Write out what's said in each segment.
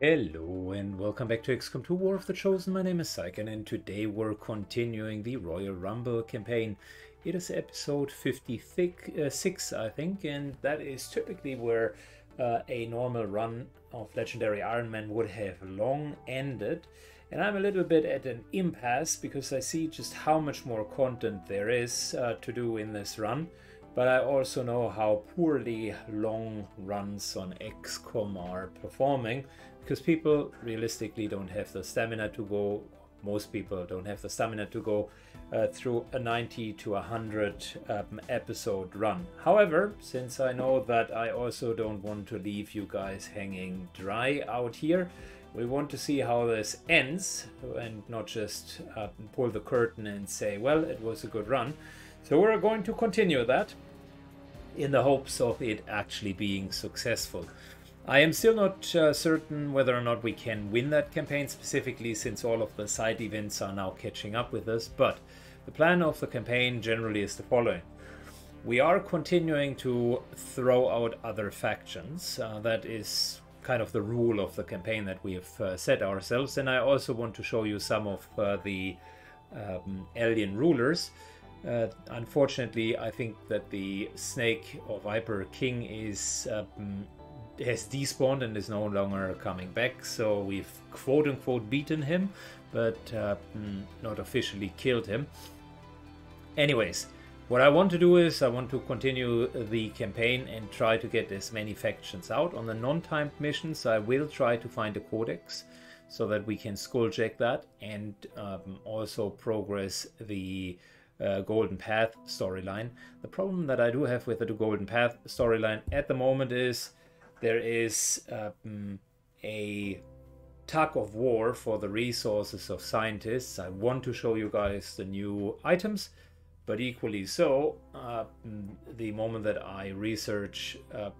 Hello and welcome back to XCOM 2 War of the Chosen. My name is Syken and today we're continuing the Royal Rumble campaign. It is episode 56, uh, I think, and that is typically where uh, a normal run of Legendary Iron Man would have long ended. And I'm a little bit at an impasse because I see just how much more content there is uh, to do in this run. But I also know how poorly long runs on XCOM are performing because people realistically don't have the stamina to go most people don't have the stamina to go uh, through a 90 to 100 um, episode run. However, since I know that I also don't want to leave you guys hanging dry out here, we want to see how this ends and not just uh, pull the curtain and say, well, it was a good run. So we're going to continue that in the hopes of it actually being successful. I am still not uh, certain whether or not we can win that campaign specifically since all of the side events are now catching up with us, but the plan of the campaign generally is the following. We are continuing to throw out other factions. Uh, that is kind of the rule of the campaign that we have uh, set ourselves, and I also want to show you some of uh, the um, alien rulers. Uh, unfortunately, I think that the Snake or Viper King is um, has despawned and is no longer coming back. So we've quote unquote beaten him, but uh, mm, not officially killed him. Anyways, what I want to do is I want to continue the campaign and try to get as many factions out. On the non-timed missions, I will try to find a codex so that we can skulljack that and um, also progress the uh, Golden Path storyline. The problem that I do have with the Golden Path storyline at the moment is there is um, a tug of war for the resources of scientists. I want to show you guys the new items, but equally so, uh, the moment that I research uh,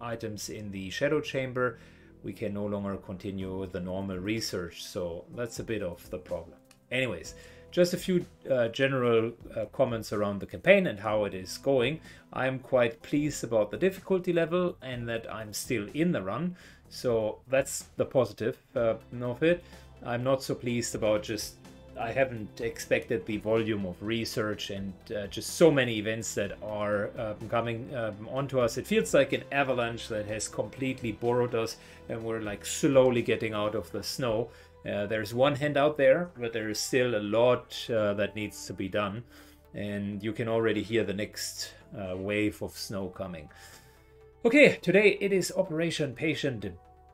items in the Shadow Chamber, we can no longer continue the normal research. So that's a bit of the problem. Anyways, just a few uh, general uh, comments around the campaign and how it is going. I'm quite pleased about the difficulty level and that I'm still in the run. So that's the positive uh, of it. I'm not so pleased about just I haven't expected the volume of research and uh, just so many events that are uh, coming um, onto us. It feels like an avalanche that has completely borrowed us, and we're like slowly getting out of the snow. Uh, there's one hand out there, but there is still a lot uh, that needs to be done. And you can already hear the next uh, wave of snow coming. Okay, today it is Operation Patient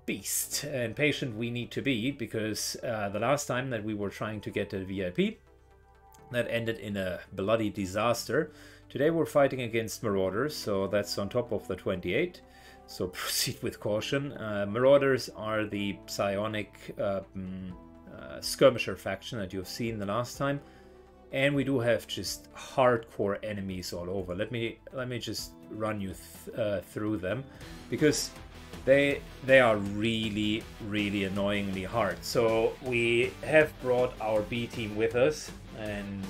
Beast. And patient we need to be because uh, the last time that we were trying to get a VIP, that ended in a bloody disaster. Today we're fighting against Marauders, so that's on top of the 28 so proceed with caution. Uh, Marauders are the psionic mm, uh, skirmisher faction that you've seen the last time, and we do have just hardcore enemies all over. Let me let me just run you th uh, through them because they they are really really annoyingly hard. So we have brought our B team with us, and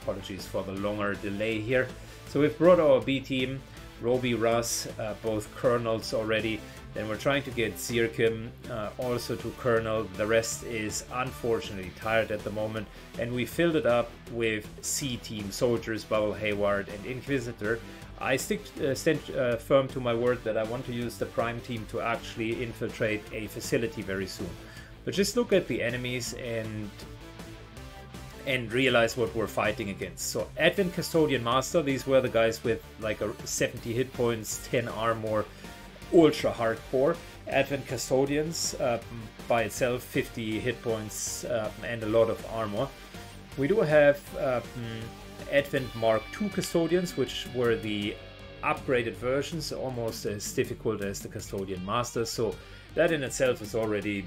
apologies for the longer delay here. So we've brought our B team Roby, Russ, uh, both colonels already. Then we're trying to get Zirkim uh, also to colonel. The rest is unfortunately tired at the moment. And we filled it up with C team soldiers, Bubble Hayward, and Inquisitor. I stick uh, stand uh, firm to my word that I want to use the Prime team to actually infiltrate a facility very soon. But just look at the enemies and and realize what we're fighting against. So Advent Custodian Master, these were the guys with like a 70 hit points, 10 armor, ultra hardcore. Advent Custodians uh, by itself 50 hit points uh, and a lot of armor. We do have uh, Advent Mark II Custodians, which were the upgraded versions, almost as difficult as the Custodian Master. So that in itself is already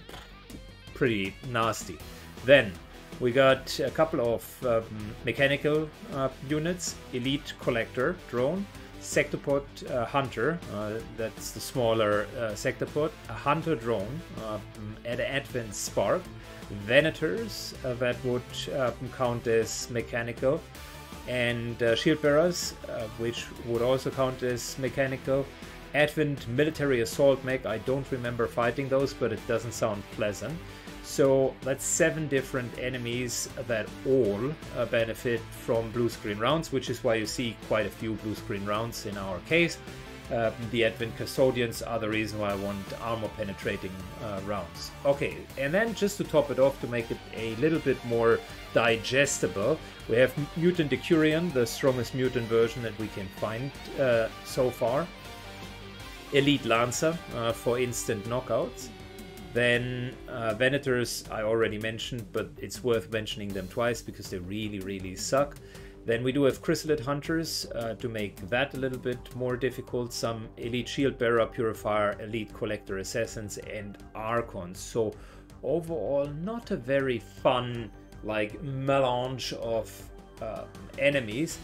pretty nasty. Then we got a couple of um, mechanical uh, units, Elite Collector drone, Sectopod uh, Hunter, uh, that's the smaller uh, Sectopod, a Hunter drone, um, an Advent Spark, Venators uh, that would um, count as mechanical, and uh, Shield Bearers, which would also count as mechanical, Advent military assault mech. I don't remember fighting those, but it doesn't sound pleasant. So that's seven different enemies that all uh, benefit from blue screen rounds, which is why you see quite a few blue screen rounds in our case. Uh, the Advent Custodians are the reason why I want armor penetrating uh, rounds. Okay, and then just to top it off to make it a little bit more digestible, we have Mutant Decurion, the strongest mutant version that we can find uh, so far. Elite Lancer uh, for instant knockouts. Then uh, Venators I already mentioned, but it's worth mentioning them twice because they really, really suck. Then we do have Chrysalid Hunters uh, to make that a little bit more difficult. Some Elite Shield Bearer, Purifier, Elite Collector Assassins, and Archons. So overall, not a very fun like melange of uh, enemies.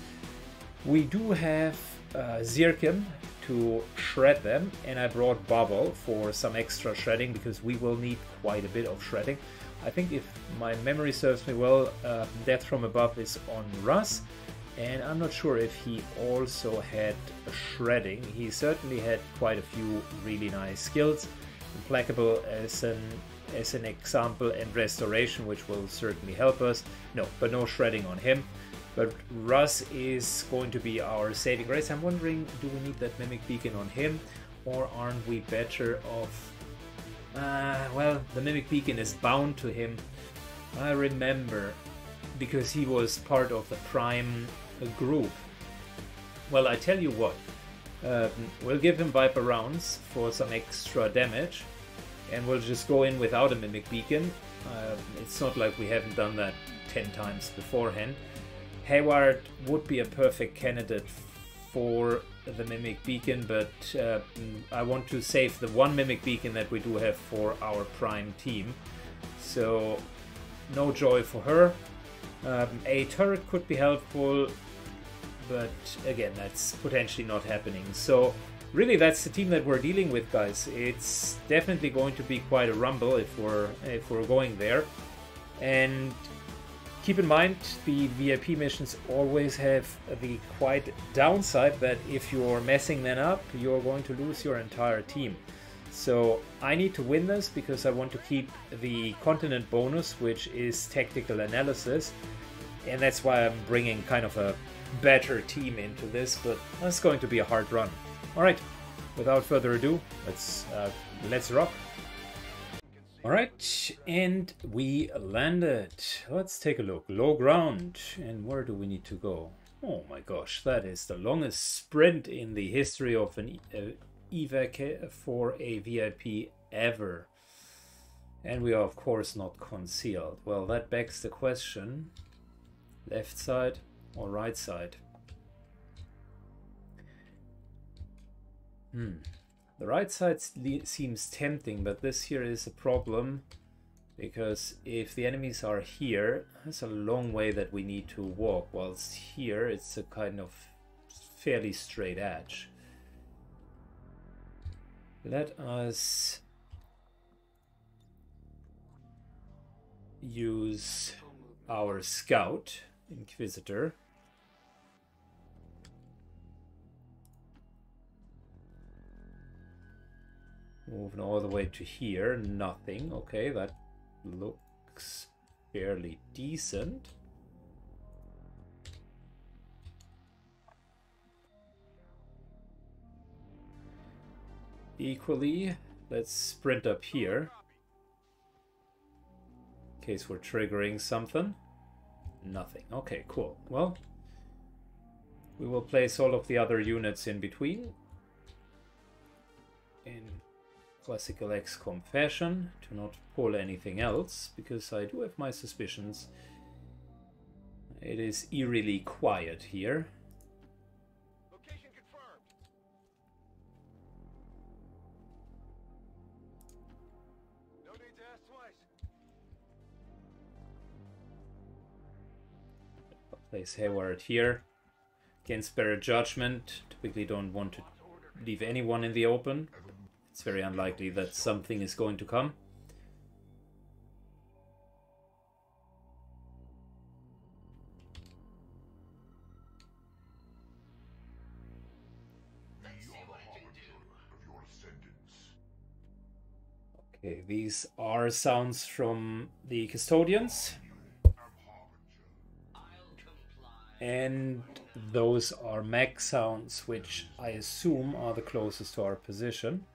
We do have uh, Zirkim to shred them and I brought Bubble for some extra shredding because we will need quite a bit of shredding. I think if my memory serves me well, uh, Death from Above is on Russ and I'm not sure if he also had shredding. He certainly had quite a few really nice skills. Implacable as an as an example and restoration which will certainly help us. No, but no shredding on him. But Russ is going to be our saving grace. I'm wondering, do we need that Mimic Beacon on him? Or aren't we better off... Uh, well, the Mimic Beacon is bound to him. I remember, because he was part of the Prime group. Well, I tell you what, um, we'll give him Viper rounds for some extra damage, and we'll just go in without a Mimic Beacon. Uh, it's not like we haven't done that 10 times beforehand. Hayward would be a perfect candidate for the Mimic Beacon, but uh, I want to save the one Mimic Beacon that we do have for our Prime team. So, no joy for her. Um, a turret could be helpful, but again, that's potentially not happening. So, really, that's the team that we're dealing with, guys. It's definitely going to be quite a rumble if we're if we're going there. And Keep in mind, the VIP missions always have the quite downside that if you're messing them up, you're going to lose your entire team. So I need to win this because I want to keep the continent bonus, which is tactical analysis. And that's why I'm bringing kind of a better team into this, but it's going to be a hard run. All right, without further ado, let's uh, let's rock. Alright, and we landed. Let's take a look. Low ground. And where do we need to go? Oh my gosh, that is the longest sprint in the history of an uh, evac for a VIP ever. And we are of course not concealed. Well, that begs the question. Left side or right side? Hmm. The right side seems tempting, but this here is a problem because if the enemies are here, that's a long way that we need to walk, whilst here it's a kind of fairly straight edge. Let us use our scout, Inquisitor, Moving all the way to here, nothing. Okay, that looks fairly decent. Equally, let's sprint up here. In case we're triggering something. Nothing. Okay, cool. Well, we will place all of the other units in between. In classical XCOM fashion to not pull anything else, because I do have my suspicions. It is eerily quiet here. Place Hayward here. Against better judgment, typically don't want to leave anyone in the open it's very unlikely that something is going to come. Okay, these are sounds from the custodians. And those are mech sounds, which I assume are the closest to our position.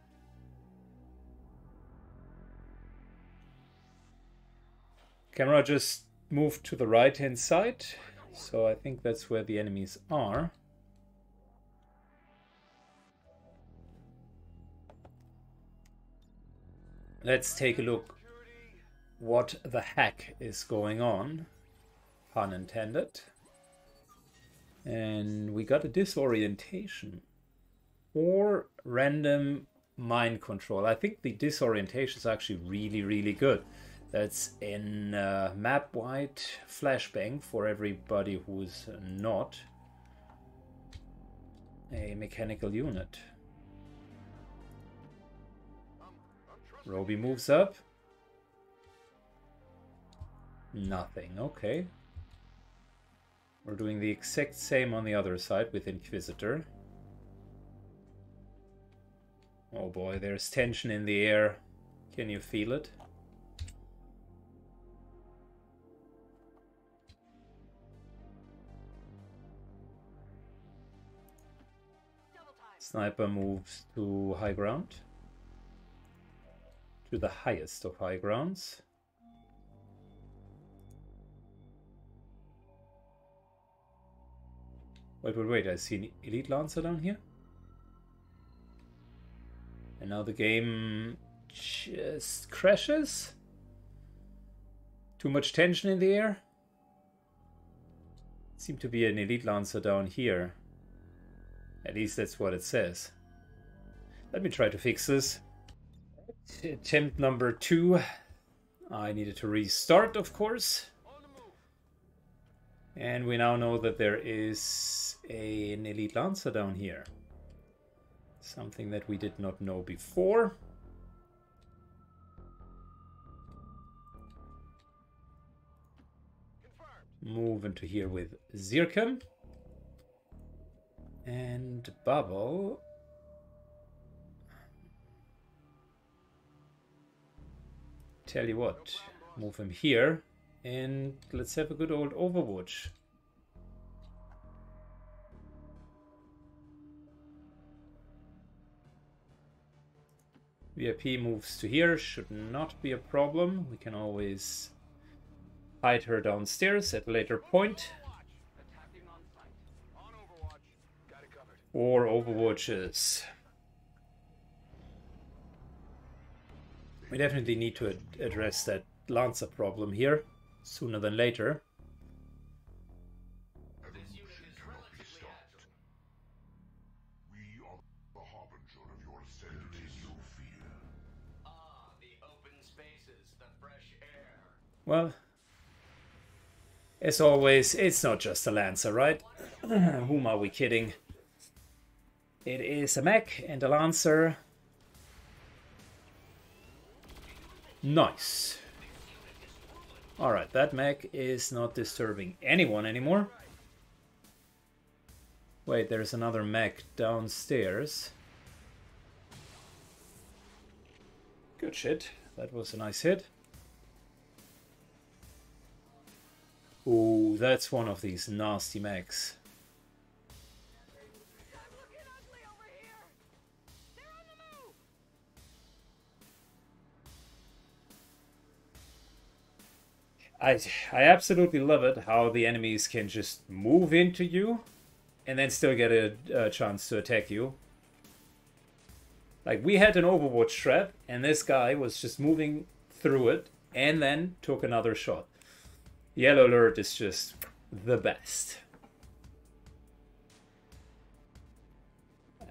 Camera just moved to the right hand side, so I think that's where the enemies are. Let's take a look what the heck is going on, pun intended. And we got a disorientation or random mind control. I think the disorientation is actually really, really good. That's in uh, map wide flashbang for everybody who's not a mechanical unit. Roby moves up. Nothing, okay. We're doing the exact same on the other side with Inquisitor. Oh boy, there's tension in the air. Can you feel it? Sniper moves to high ground. To the highest of high grounds. Wait, wait, wait, I see an Elite Lancer down here. And now the game just crashes. Too much tension in the air. Seem to be an Elite Lancer down here. At least that's what it says. Let me try to fix this. Attempt number two. I needed to restart, of course. And we now know that there is a, an Elite Lancer down here. Something that we did not know before. Move into here with Zirkim. And Bubble. Tell you what, move him here and let's have a good old Overwatch. VIP moves to here, should not be a problem. We can always hide her downstairs at a later point. Or Overwatches. We definitely need to ad address that Lancer problem here, sooner than later. Well, as always, it's not just a Lancer, right? Whom are we kidding? It is a mech and a Lancer. Nice. Alright, that mech is not disturbing anyone anymore. Wait, there's another mech downstairs. Good shit. That was a nice hit. Ooh, that's one of these nasty mechs. I I absolutely love it how the enemies can just move into you and then still get a, a chance to attack you. Like we had an Overwatch trap and this guy was just moving through it and then took another shot. Yellow alert is just the best.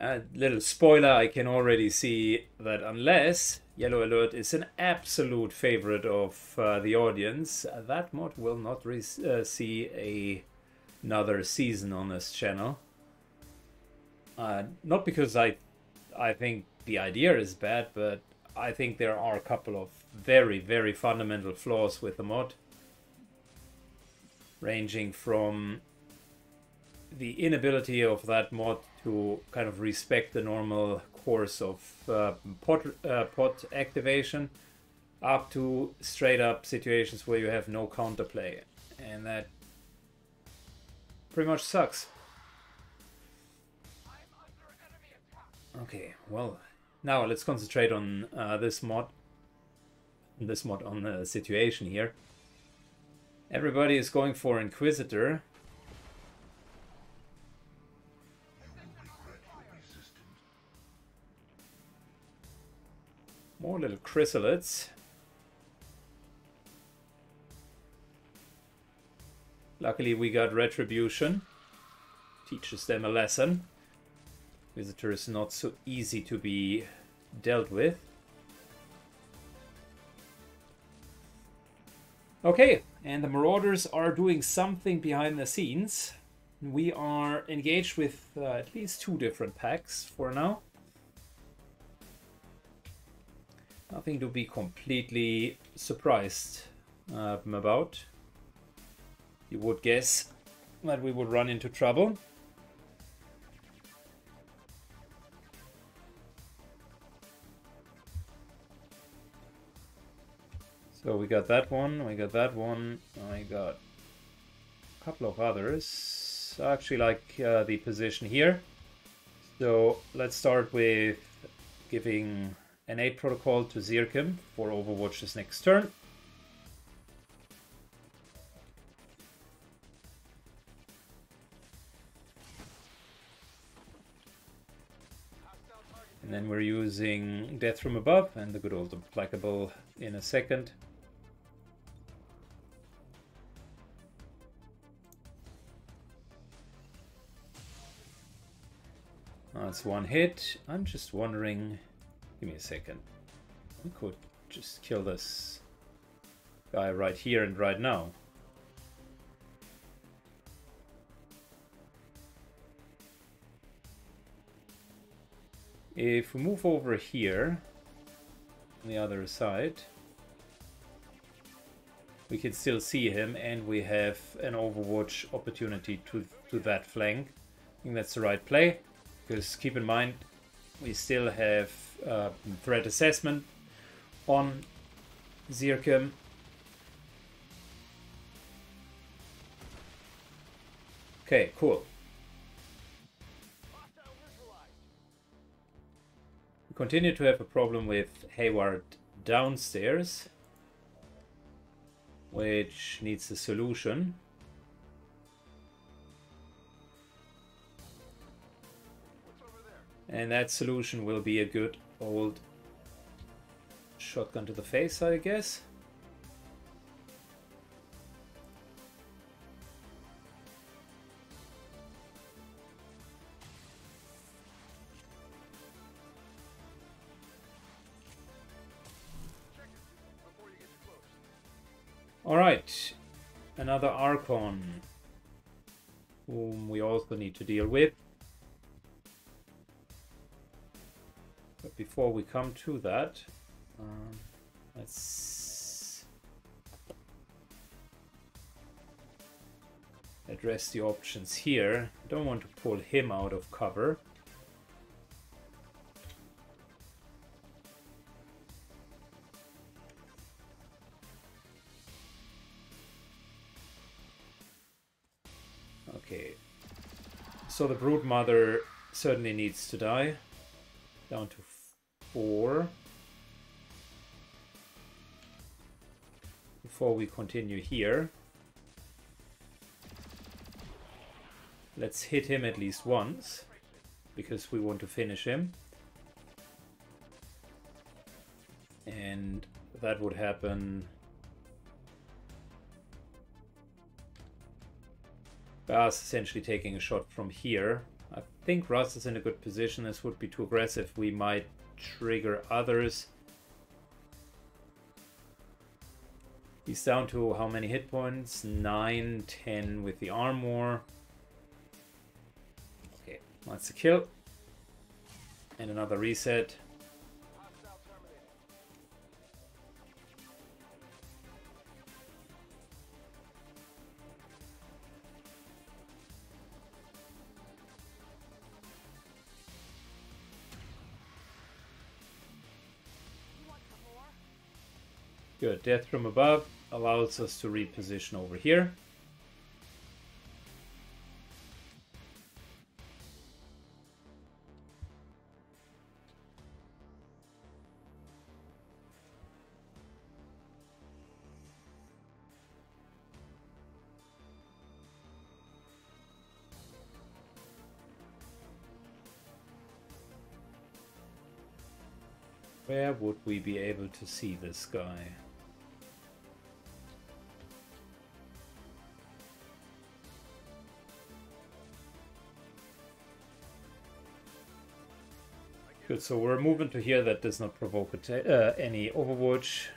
A little spoiler, I can already see that unless Yellow Alert is an absolute favorite of uh, the audience. That mod will not uh, see a another season on this channel. Uh, not because I, I think the idea is bad, but I think there are a couple of very, very fundamental flaws with the mod. Ranging from the inability of that mod to kind of respect the normal course of uh, pod, uh, pod activation up to straight up situations where you have no counterplay. And that pretty much sucks. Okay, well, now let's concentrate on uh, this mod. This mod on the situation here. Everybody is going for Inquisitor. More little chrysalids. Luckily we got Retribution. Teaches them a lesson. Visitor is not so easy to be dealt with. Okay, and the Marauders are doing something behind the scenes. We are engaged with uh, at least two different packs for now. Nothing to be completely surprised uh, about. You would guess that we would run into trouble. So we got that one, we got that one, I got a couple of others. I actually like uh, the position here. So let's start with giving an Aid Protocol to Zirkim for Overwatch's next turn. And then we're using Death from Above and the good old Implacable in a second. That's one hit. I'm just wondering... Give me a second. We could just kill this guy right here and right now. If we move over here, on the other side, we can still see him and we have an overwatch opportunity to, to that flank. I think that's the right play. Because keep in mind, we still have uh, threat assessment on Zirkim. Okay, cool. We continue to have a problem with Hayward downstairs, which needs a solution. And that solution will be a good old shotgun to the face, I guess. Alright, another Archon, whom we also need to deal with. Before we come to that, um, let's address the options here. I don't want to pull him out of cover. Okay, so the brood mother certainly needs to die. Down to four. Before we continue here. Let's hit him at least once, because we want to finish him. And that would happen... Bas essentially taking a shot from here. I think Russ is in a good position. This would be too aggressive. We might trigger others. He's down to how many hit points? 9, 10 with the armor. Okay, that's a kill. And another reset. Good. Death from above allows us to reposition over here. Where would we be able to see this guy? Good, so we're moving to here that does not provoke uh, any overwatch.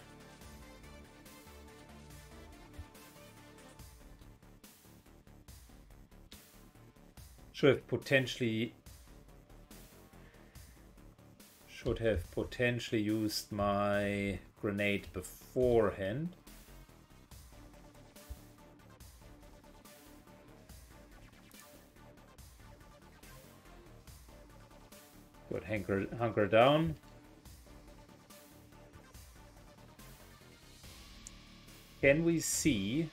Should have potentially should have potentially used my grenade beforehand. Hunker, hunker down. Can we see?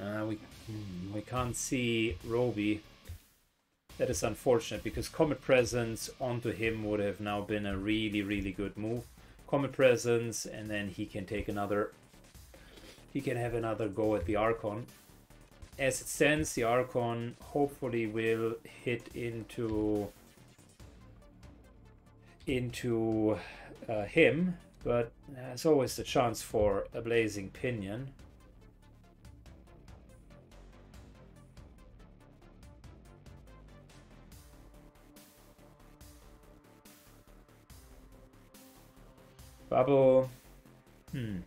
Uh, we hmm, we can't see Roby. That is unfortunate because Combat Presence onto him would have now been a really, really good move. Combat Presence, and then he can take another. He can have another go at the Archon. As it stands, the Archon hopefully will hit into into uh, him, but there's always the chance for a Blazing Pinion. Bubble. Hmm.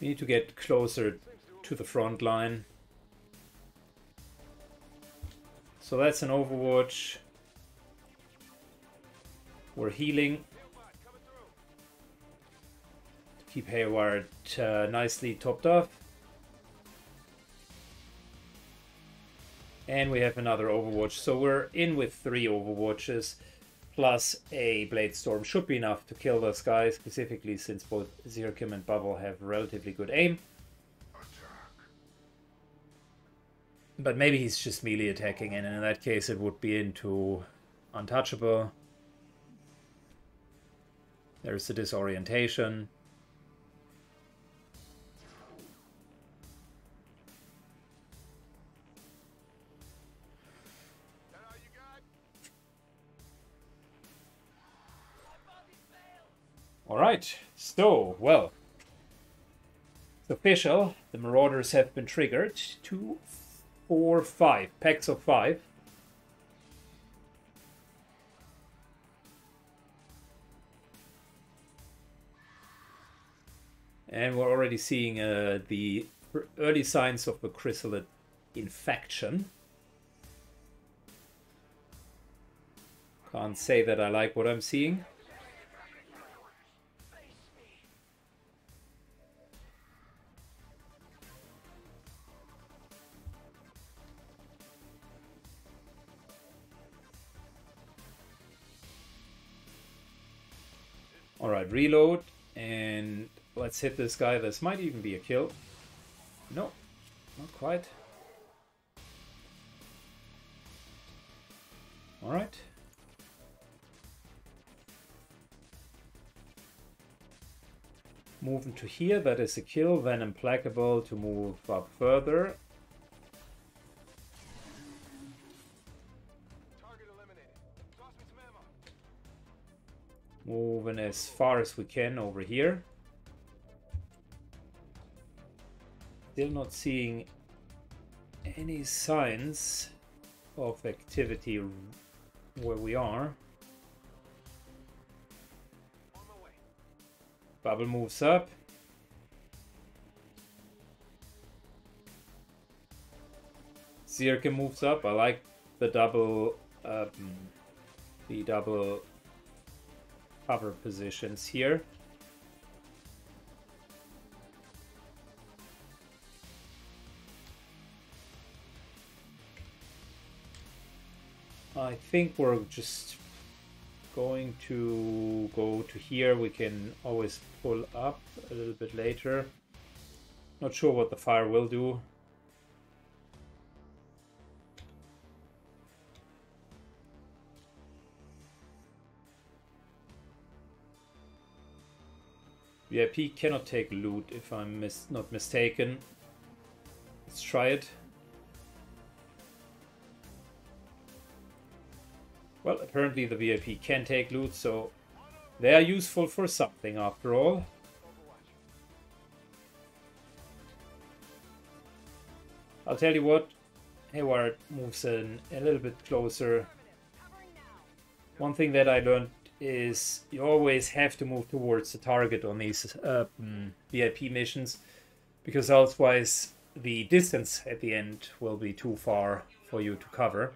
We need to get closer to the front line. So that's an Overwatch. We're healing. Keep Hayward uh, nicely topped off. And we have another Overwatch. So we're in with three Overwatches plus a Blade Storm should be enough to kill those guys, specifically since both Zirkim and Bubble have relatively good aim. But maybe he's just melee attacking, and in that case it would be into Untouchable. There's the disorientation. Alright, so, well, it's official. The Marauders have been triggered. Two, four, five. Packs of five. And we're already seeing uh, the early signs of a chrysalid infection. Can't say that I like what I'm seeing. Reload, and let's hit this guy. This might even be a kill. No, not quite. Alright. Moving to here, that is a kill. Then Implacable to move up further. Moving as far as we can over here. Still not seeing any signs of activity where we are. Bubble moves up. Zirka moves up. I like the double um, the double cover positions here. I think we're just going to go to here. We can always pull up a little bit later. Not sure what the fire will do. VIP cannot take loot if I'm mis not mistaken. Let's try it. Well, apparently the VIP can take loot, so they are useful for something after all. I'll tell you what, Hayward moves in a little bit closer. One thing that I learned is you always have to move towards the target on these uh, mm, VIP missions because otherwise the distance at the end will be too far for you to cover.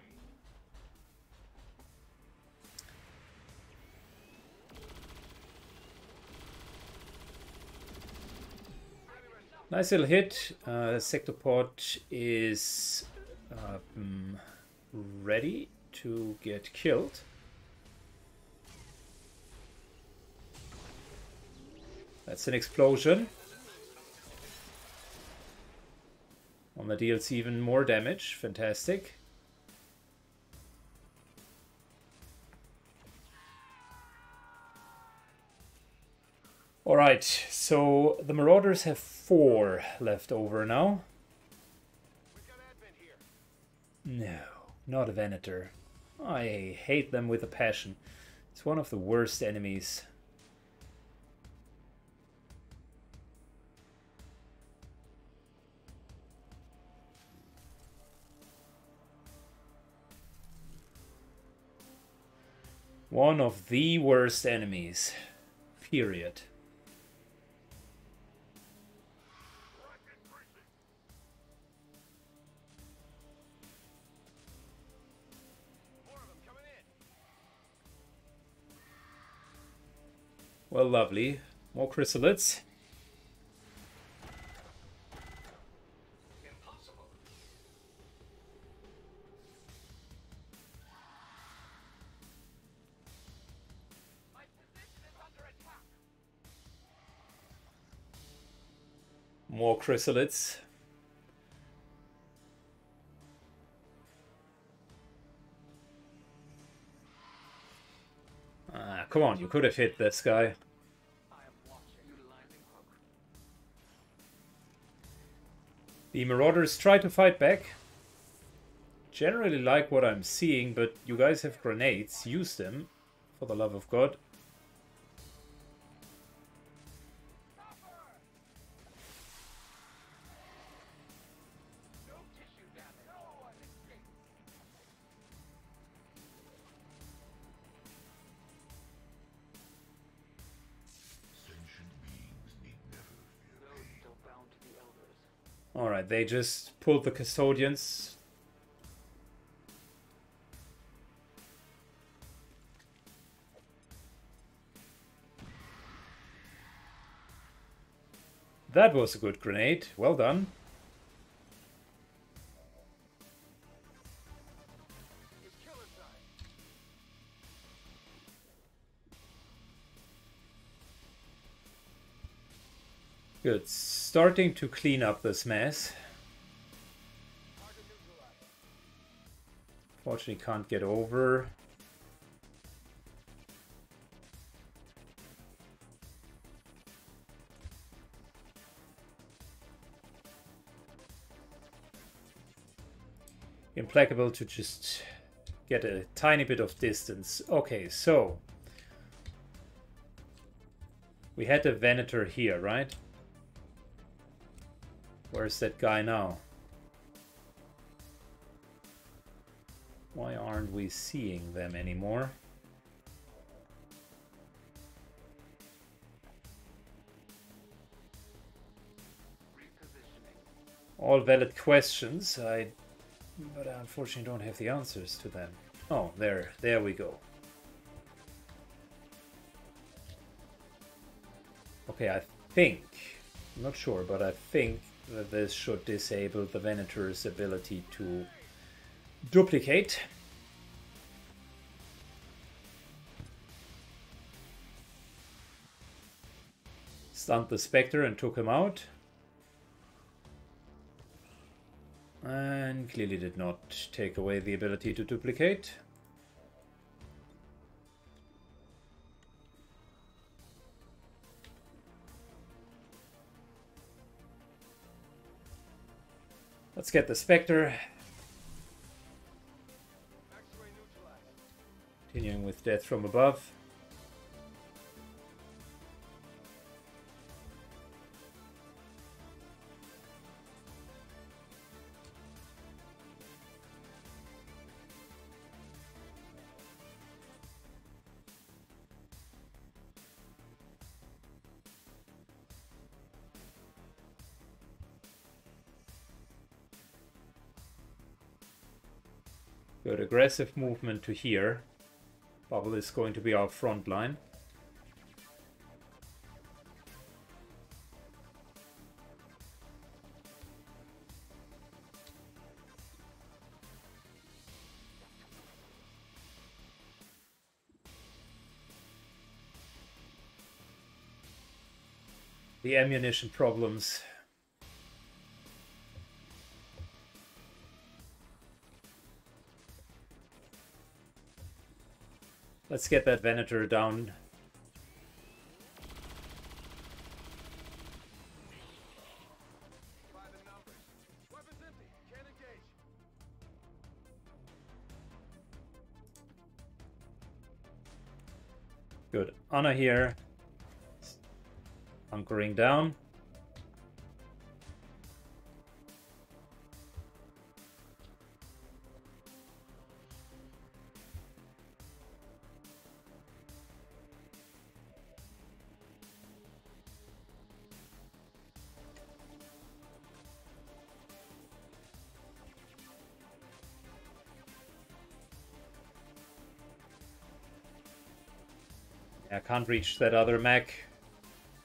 Nice little hit. Uh, Sectopod is uh, mm, ready to get killed. That's an explosion. On the deals even more damage. Fantastic. Alright, so the Marauders have four left over now. No, not a Venator. I hate them with a passion. It's one of the worst enemies. One of the worst enemies. Period. Well, lovely. More chrysalids. More chrysalids. Ah, come on, you could have hit this guy. The Marauders try to fight back. Generally like what I'm seeing, but you guys have grenades. Use them, for the love of God. They just pulled the custodians. That was a good grenade. Well done. Good. Starting to clean up this mess. Fortunately can't get over. Implacable to just get a tiny bit of distance. Okay, so we had a Venator here, right? Where's that guy now? Why aren't we seeing them anymore? All valid questions, I, but I unfortunately don't have the answers to them. Oh, there, there we go. Okay, I think, I'm not sure, but I think that this should disable the Venator's ability to duplicate. Stunned the Spectre and took him out. And clearly did not take away the ability to duplicate. Let's get the Spectre. Continuing with Death from above. Aggressive movement to here. Bubble is going to be our front line. The ammunition problems Let's get that Venator down. Good. Anna here. Hunkering down. Reach that other mech.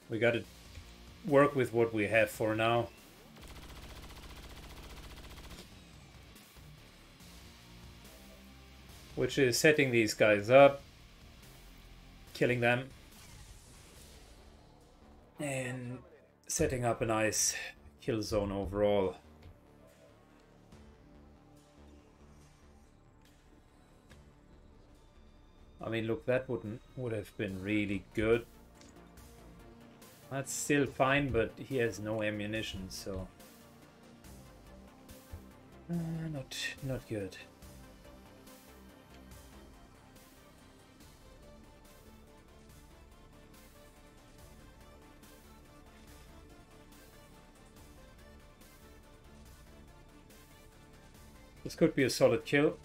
We gotta work with what we have for now. Which is setting these guys up, killing them, and setting up a nice kill zone overall. I mean, look, that wouldn't would have been really good. That's still fine, but he has no ammunition, so uh, not not good. This could be a solid kill.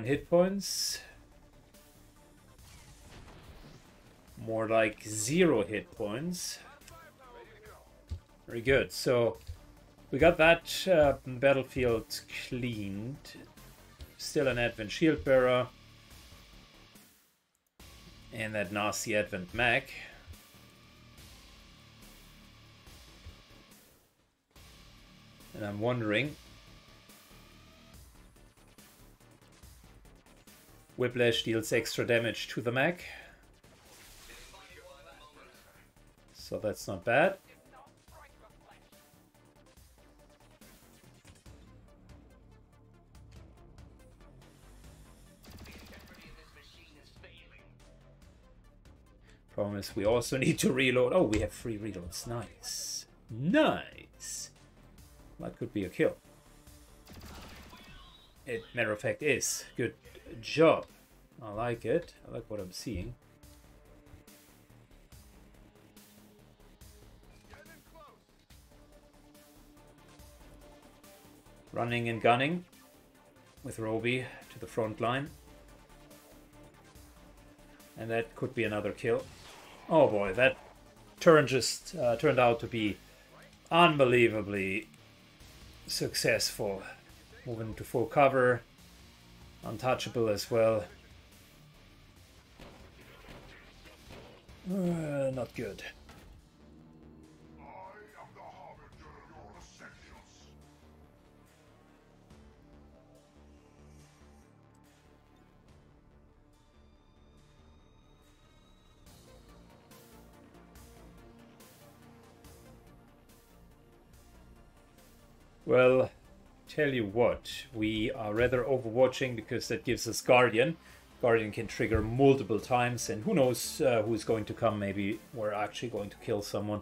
Nine hit points. More like zero hit points. Very good. So we got that uh, battlefield cleaned. Still an Advent Shield Bearer. And that nasty Advent Mech. And I'm wondering Whiplash deals extra damage to the mech. So that's not bad. Problem is we also need to reload. Oh, we have free reloads. Nice. Nice. That could be a kill. It, matter of fact, is. Good job. I like it. I like what I'm seeing. Running and gunning with Roby to the front line. And that could be another kill. Oh boy, that turn just uh, turned out to be unbelievably successful. Moving to full cover. Untouchable as well. Uh, not good. Well, tell you what, we are rather overwatching because that gives us Guardian. Guardian can trigger multiple times, and who knows uh, who's going to come. Maybe we're actually going to kill someone.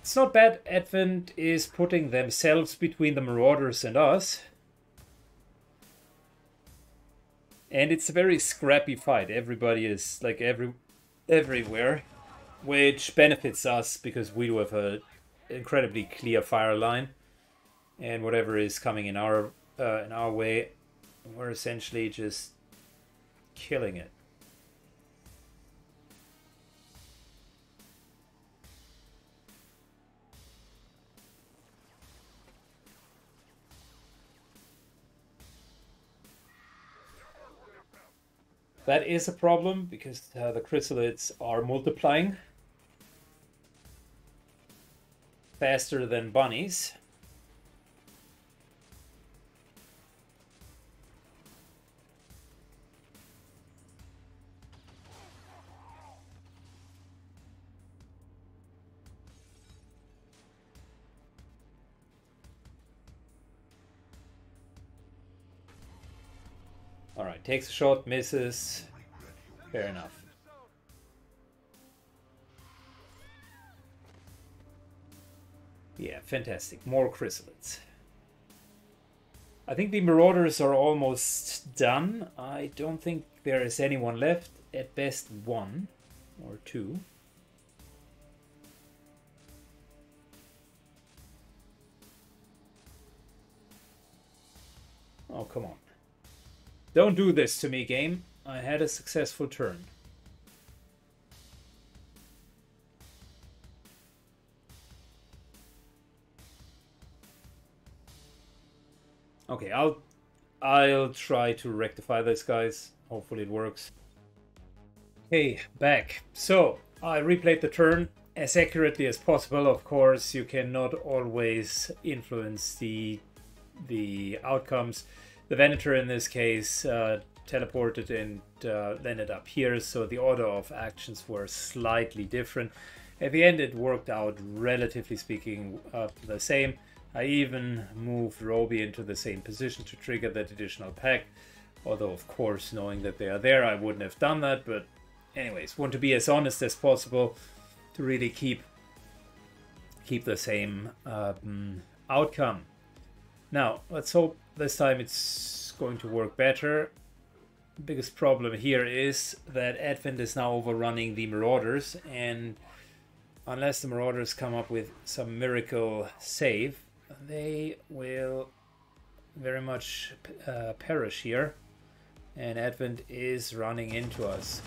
It's not bad Advent is putting themselves between the Marauders and us. And it's a very scrappy fight. Everybody is like every everywhere, which benefits us because we do have a incredibly clear fire line, and whatever is coming in our uh, in our way, we're essentially just killing it. That is a problem because uh, the chrysalids are multiplying faster than bunnies. Takes a shot, misses. Fair enough. Yeah, fantastic. More chrysalids. I think the marauders are almost done. I don't think there is anyone left. At best one or two. Oh, come on. Don't do this to me, game. I had a successful turn. Okay, I'll I'll try to rectify this, guys. Hopefully it works. Okay, back. So, I replayed the turn as accurately as possible. Of course, you cannot always influence the the outcomes. The Venator in this case uh, teleported and uh, landed up here, so the order of actions were slightly different. At the end, it worked out, relatively speaking, uh, the same. I even moved Roby into the same position to trigger that additional pack. Although, of course, knowing that they are there, I wouldn't have done that. But, anyways, want to be as honest as possible to really keep keep the same um, outcome. Now, let's hope this time it's going to work better. biggest problem here is that Advent is now overrunning the Marauders, and unless the Marauders come up with some miracle save, they will very much uh, perish here. And Advent is running into us.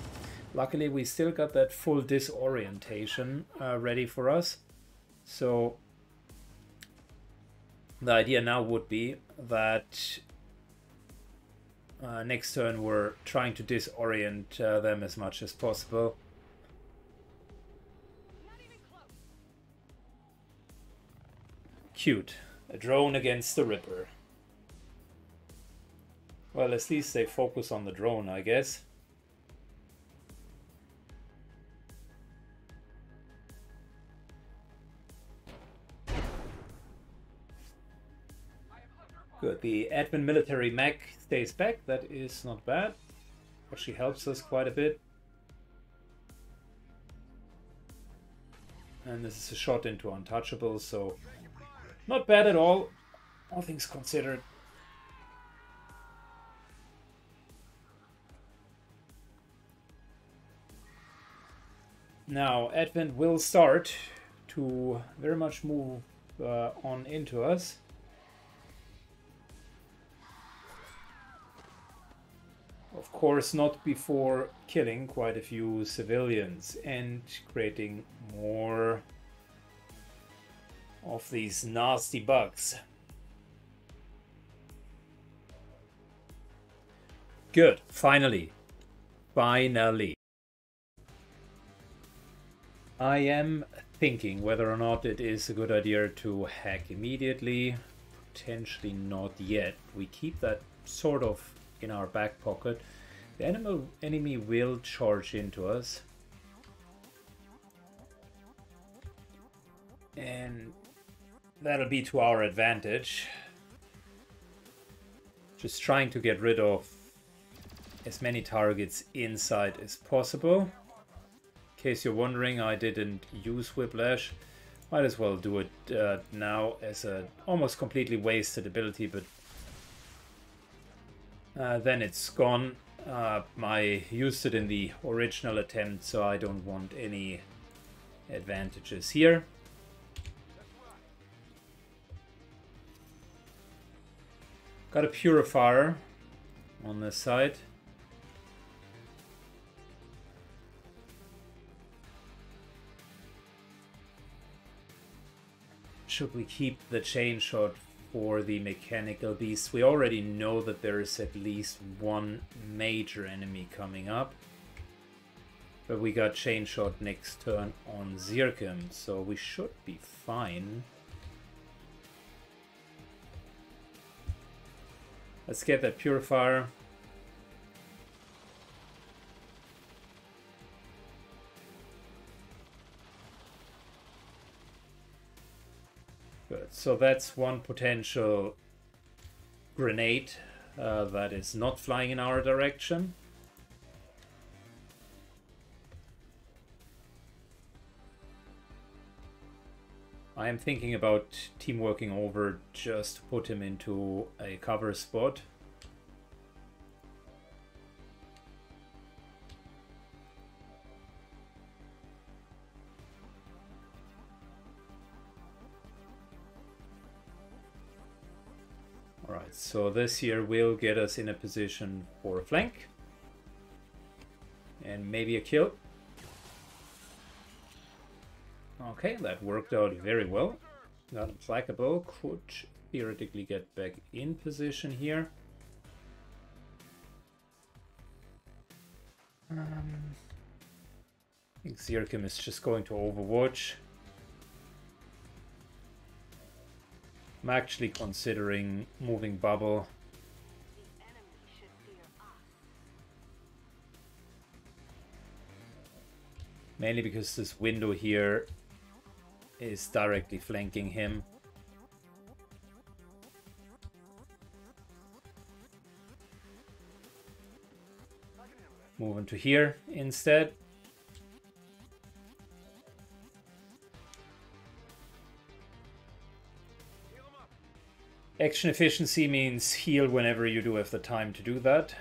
Luckily, we still got that full disorientation uh, ready for us. So the idea now would be that uh, next turn we're trying to disorient uh, them as much as possible. Cute. A drone against the Ripper. Well, at least they focus on the drone, I guess. Good. The Advent military mech stays back. That is not bad. Actually helps us quite a bit. And this is a shot into untouchable, so not bad at all. All things considered. Now, Advent will start to very much move uh, on into us. Of course, not before killing quite a few civilians and creating more of these nasty bugs. Good, finally. Finally. I am thinking whether or not it is a good idea to hack immediately. Potentially not yet. We keep that sort of in our back pocket. The animal enemy will charge into us. And that'll be to our advantage. Just trying to get rid of as many targets inside as possible. In case you're wondering, I didn't use Whiplash. Might as well do it uh, now as a almost completely wasted ability, but uh, then it's gone. Uh, I used it in the original attempt, so I don't want any advantages here. Got a purifier on this side. Should we keep the chain shot for the mechanical beast? We already know that there is at least one major enemy coming up. But we got chain shot next turn on Zirkim, so we should be fine. Let's get that purifier. Good, so that's one potential grenade uh, that is not flying in our direction. I am thinking about team working over just to put him into a cover spot. So this here will get us in a position for a flank. And maybe a kill. Okay, that worked out very well. Not implacable. Could theoretically get back in position here. Um, is just going to Overwatch. I'm actually considering moving Bubble. Mainly because this window here is directly flanking him. Moving to here instead. Action efficiency means heal whenever you do have the time to do that.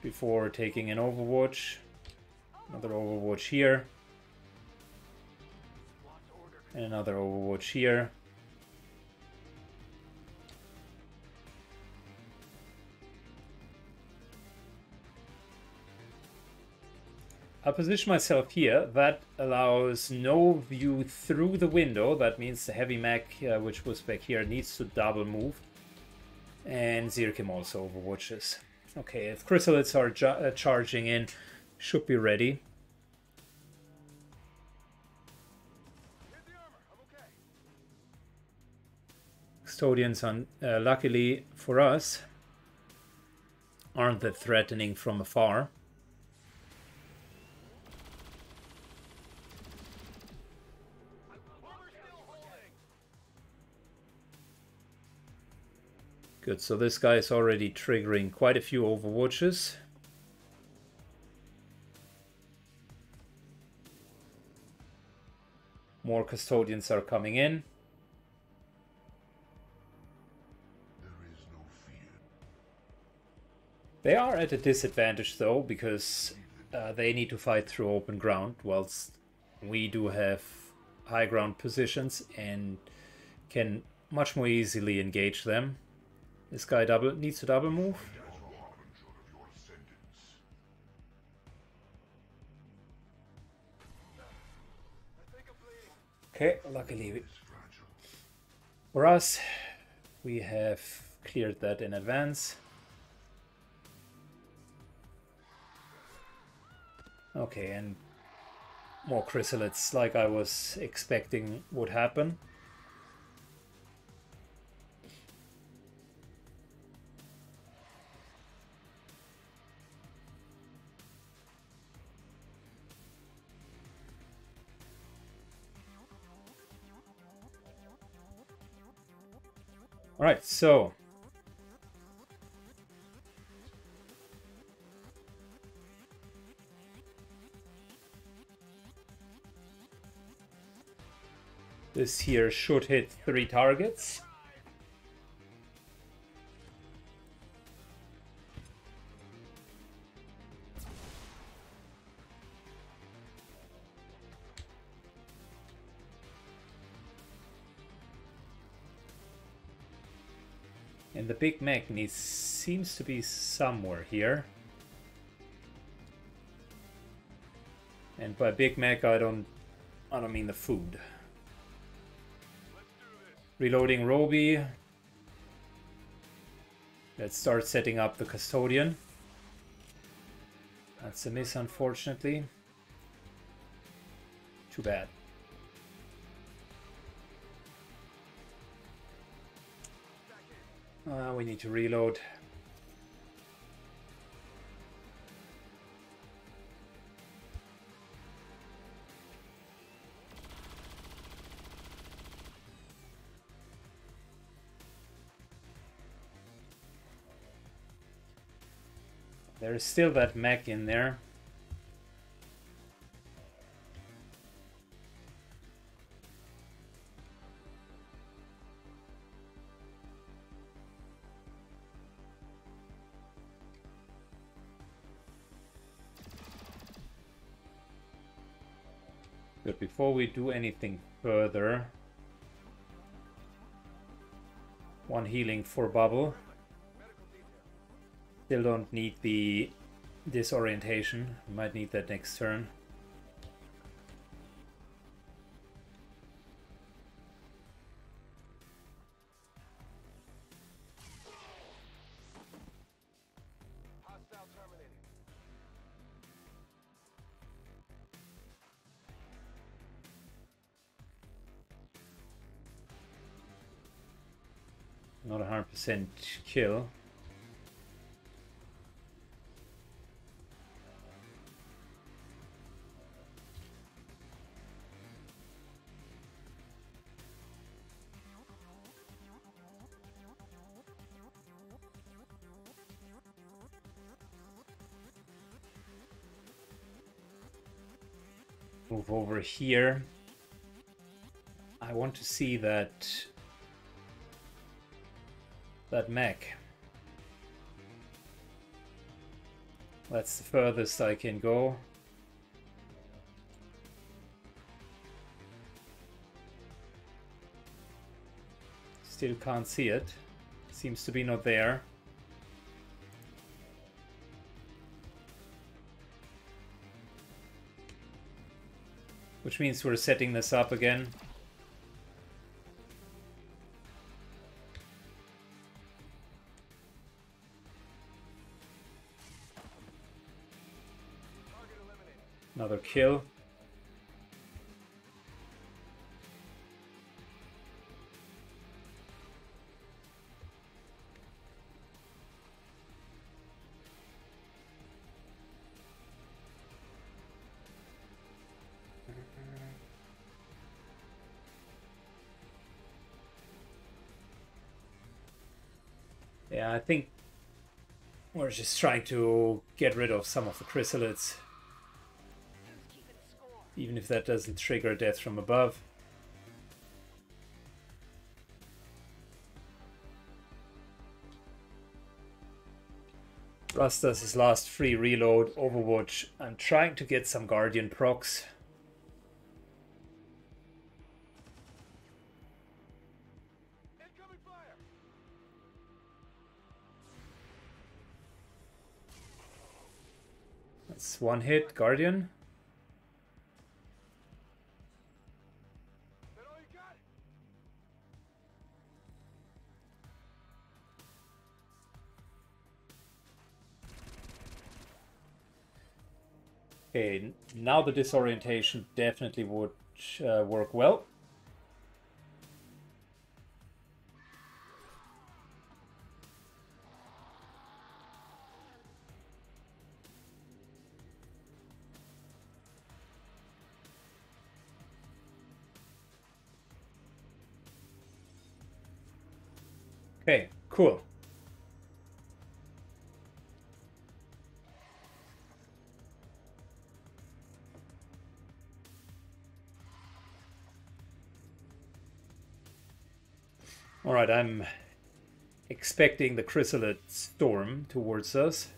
Before taking an overwatch. Another overwatch here. And another overwatch here. I'll position myself here. That allows no view through the window. That means the heavy mech, uh, which was back here, needs to double move. And Zirkim also overwatches. Okay, if chrysalids are uh, charging in, should be ready. Custodians, on, uh, luckily for us, aren't that threatening from afar. Good, so this guy is already triggering quite a few overwatches. More custodians are coming in. They are at a disadvantage though, because uh, they need to fight through open ground, whilst we do have high ground positions and can much more easily engage them. This guy double needs to double move. Okay, luckily for us, we have cleared that in advance. Okay, and more chrysalids like I was expecting would happen. Alright, so This here should hit three targets. The big needs, seems to be somewhere here. And by big mech I don't I don't mean the food. Reloading Roby. Let's start setting up the custodian. That's a miss, unfortunately. Too bad. Uh, we need to reload. There is still that mech in there. But before we do anything further, one healing for Bubble. Still don't need the disorientation. Might need that next turn. Percent kill. Move over here. I want to see that that mech. That's the furthest I can go. Still can't see it. Seems to be not there. Which means we're setting this up again. Kill. Yeah, I think we're just trying to get rid of some of the chrysalids. Even if that doesn't trigger death from above. Russ does his last free reload, Overwatch. I'm trying to get some Guardian procs. That's one hit, Guardian. Now the disorientation definitely would uh, work well. Okay, cool. Right, I'm expecting the chrysalid storm towards us.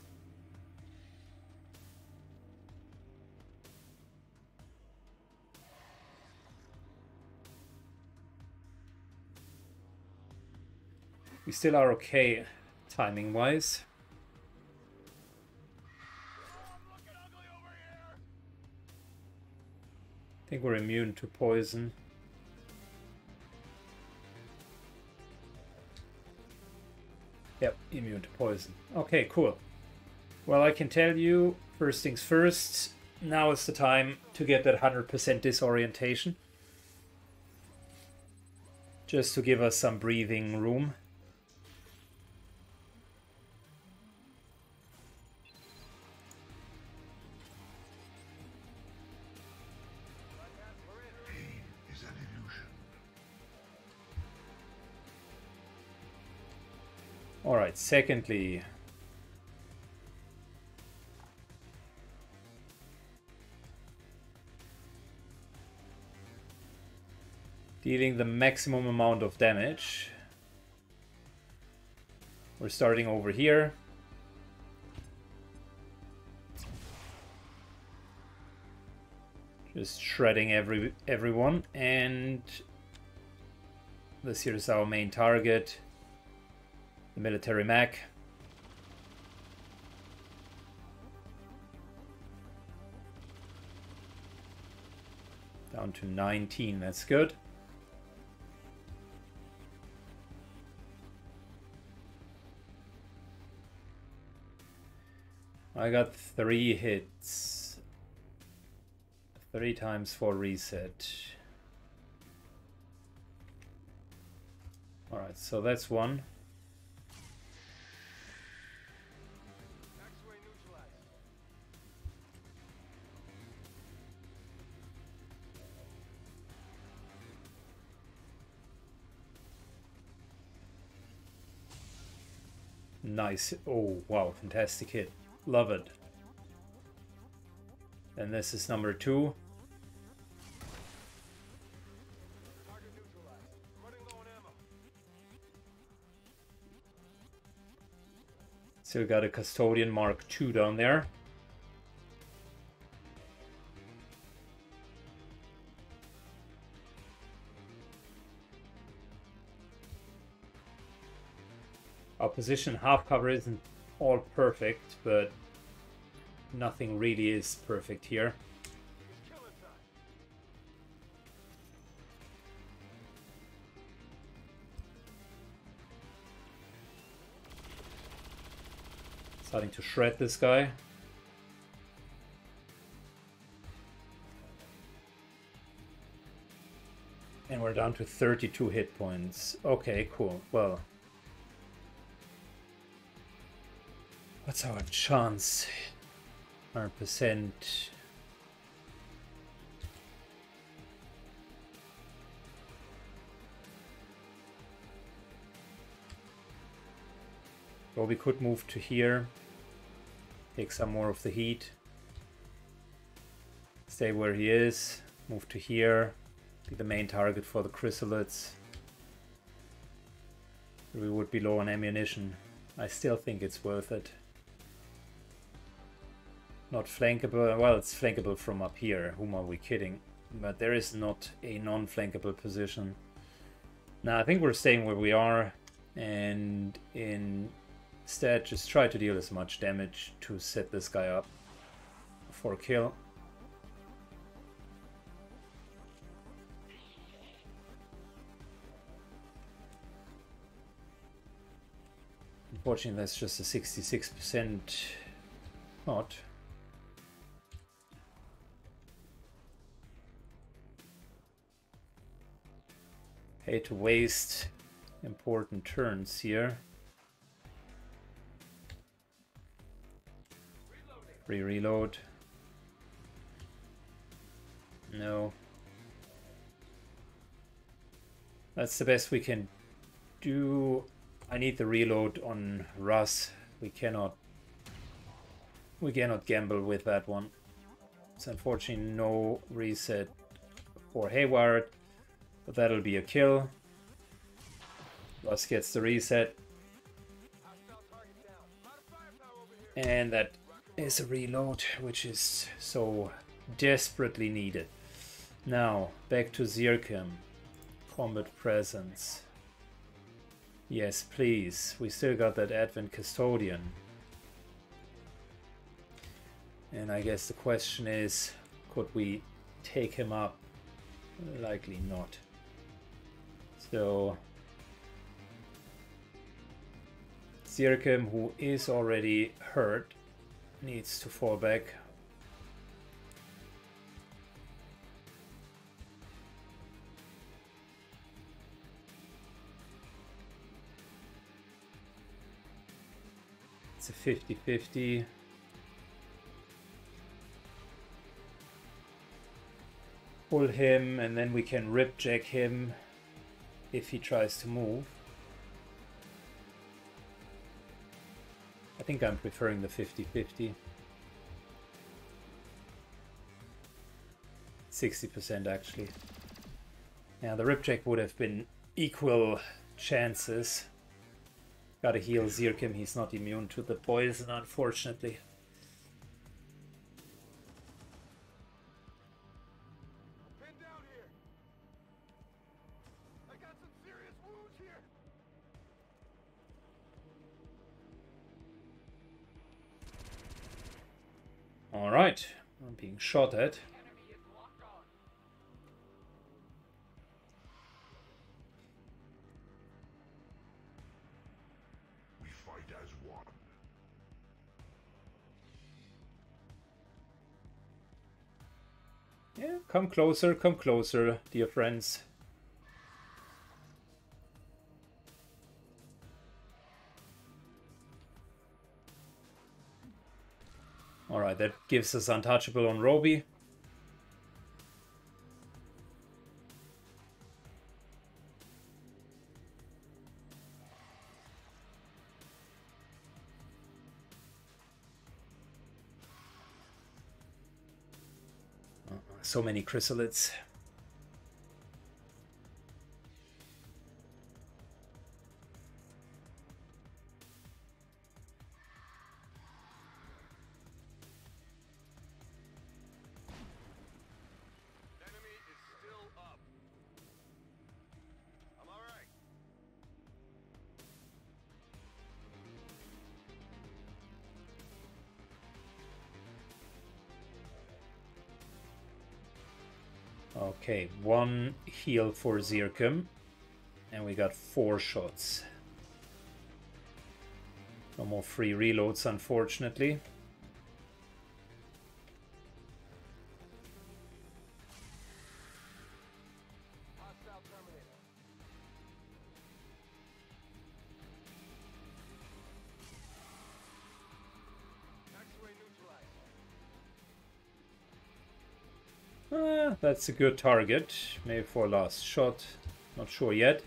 We still are okay timing wise. I think we're immune to poison. Immune to poison. Okay, cool. Well, I can tell you, first things first, now is the time to get that 100% disorientation. Just to give us some breathing room. Secondly... Dealing the maximum amount of damage. We're starting over here. Just shredding every everyone and this here is our main target the military mech. Down to 19, that's good. I got three hits. Three times for reset. Alright, so that's one. Nice. Oh, wow. Fantastic hit. Love it. And this is number two. So we got a Custodian Mark II down there. Position half cover isn't all perfect, but nothing really is perfect here. Starting to shred this guy. And we're down to 32 hit points. Okay, cool. Well, What's our chance? 100%. Well, we could move to here. Take some more of the heat. Stay where he is. Move to here. Be the main target for the chrysalids. We would be low on ammunition. I still think it's worth it. Not flankable. Well, it's flankable from up here. Whom are we kidding? But there is not a non-flankable position. Now, I think we're staying where we are. And instead, just try to deal as much damage to set this guy up for a kill. Unfortunately, that's just a 66% not. Hate to waste important turns here. Free reload. No. That's the best we can do. I need the reload on Russ. We cannot we cannot gamble with that one. It's unfortunately no reset for Hayward, but that'll be a kill. Russ gets the reset. And that is a reload, which is so desperately needed. Now, back to Zirkim. Combat presence. Yes, please. We still got that Advent Custodian. And I guess the question is, could we take him up? Likely not. So, Zirkim, who is already hurt, needs to fall back. It's a 50-50. Pull him and then we can ripjack him if he tries to move. I think I'm preferring the 50-50. 60% actually. Now the ripjack would have been equal chances Gotta heal Zirkim, he's not immune to the poison, unfortunately. Shot at. Yeah, come closer, come closer, dear friends. Alright, that gives us untouchable on Roby. Uh, so many chrysalids. Okay, one heal for Zirkim, And we got four shots. No more free reloads, unfortunately. That's a good target. Maybe for last shot. Not sure yet.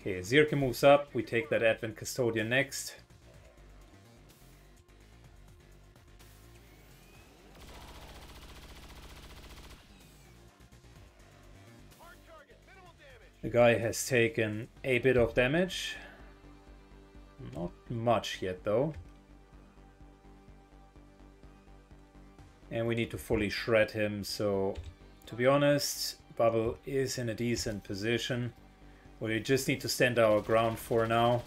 Okay, Zirkim moves up. We take that Advent Custodian next. The guy has taken a bit of damage. Not much yet though. And we need to fully shred him, so to be honest, Bubble is in a decent position. We just need to stand our ground for now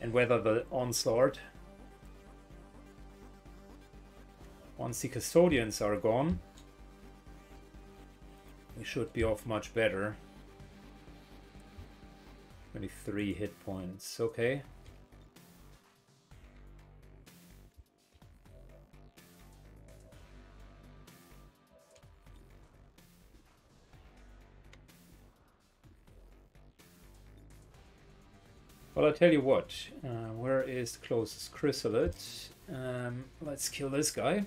and weather the onslaught. Once the custodians are gone, we should be off much better. 23 hit points, okay. Well, I'll tell you what, uh, where is the closest chrysalid? Um, let's kill this guy.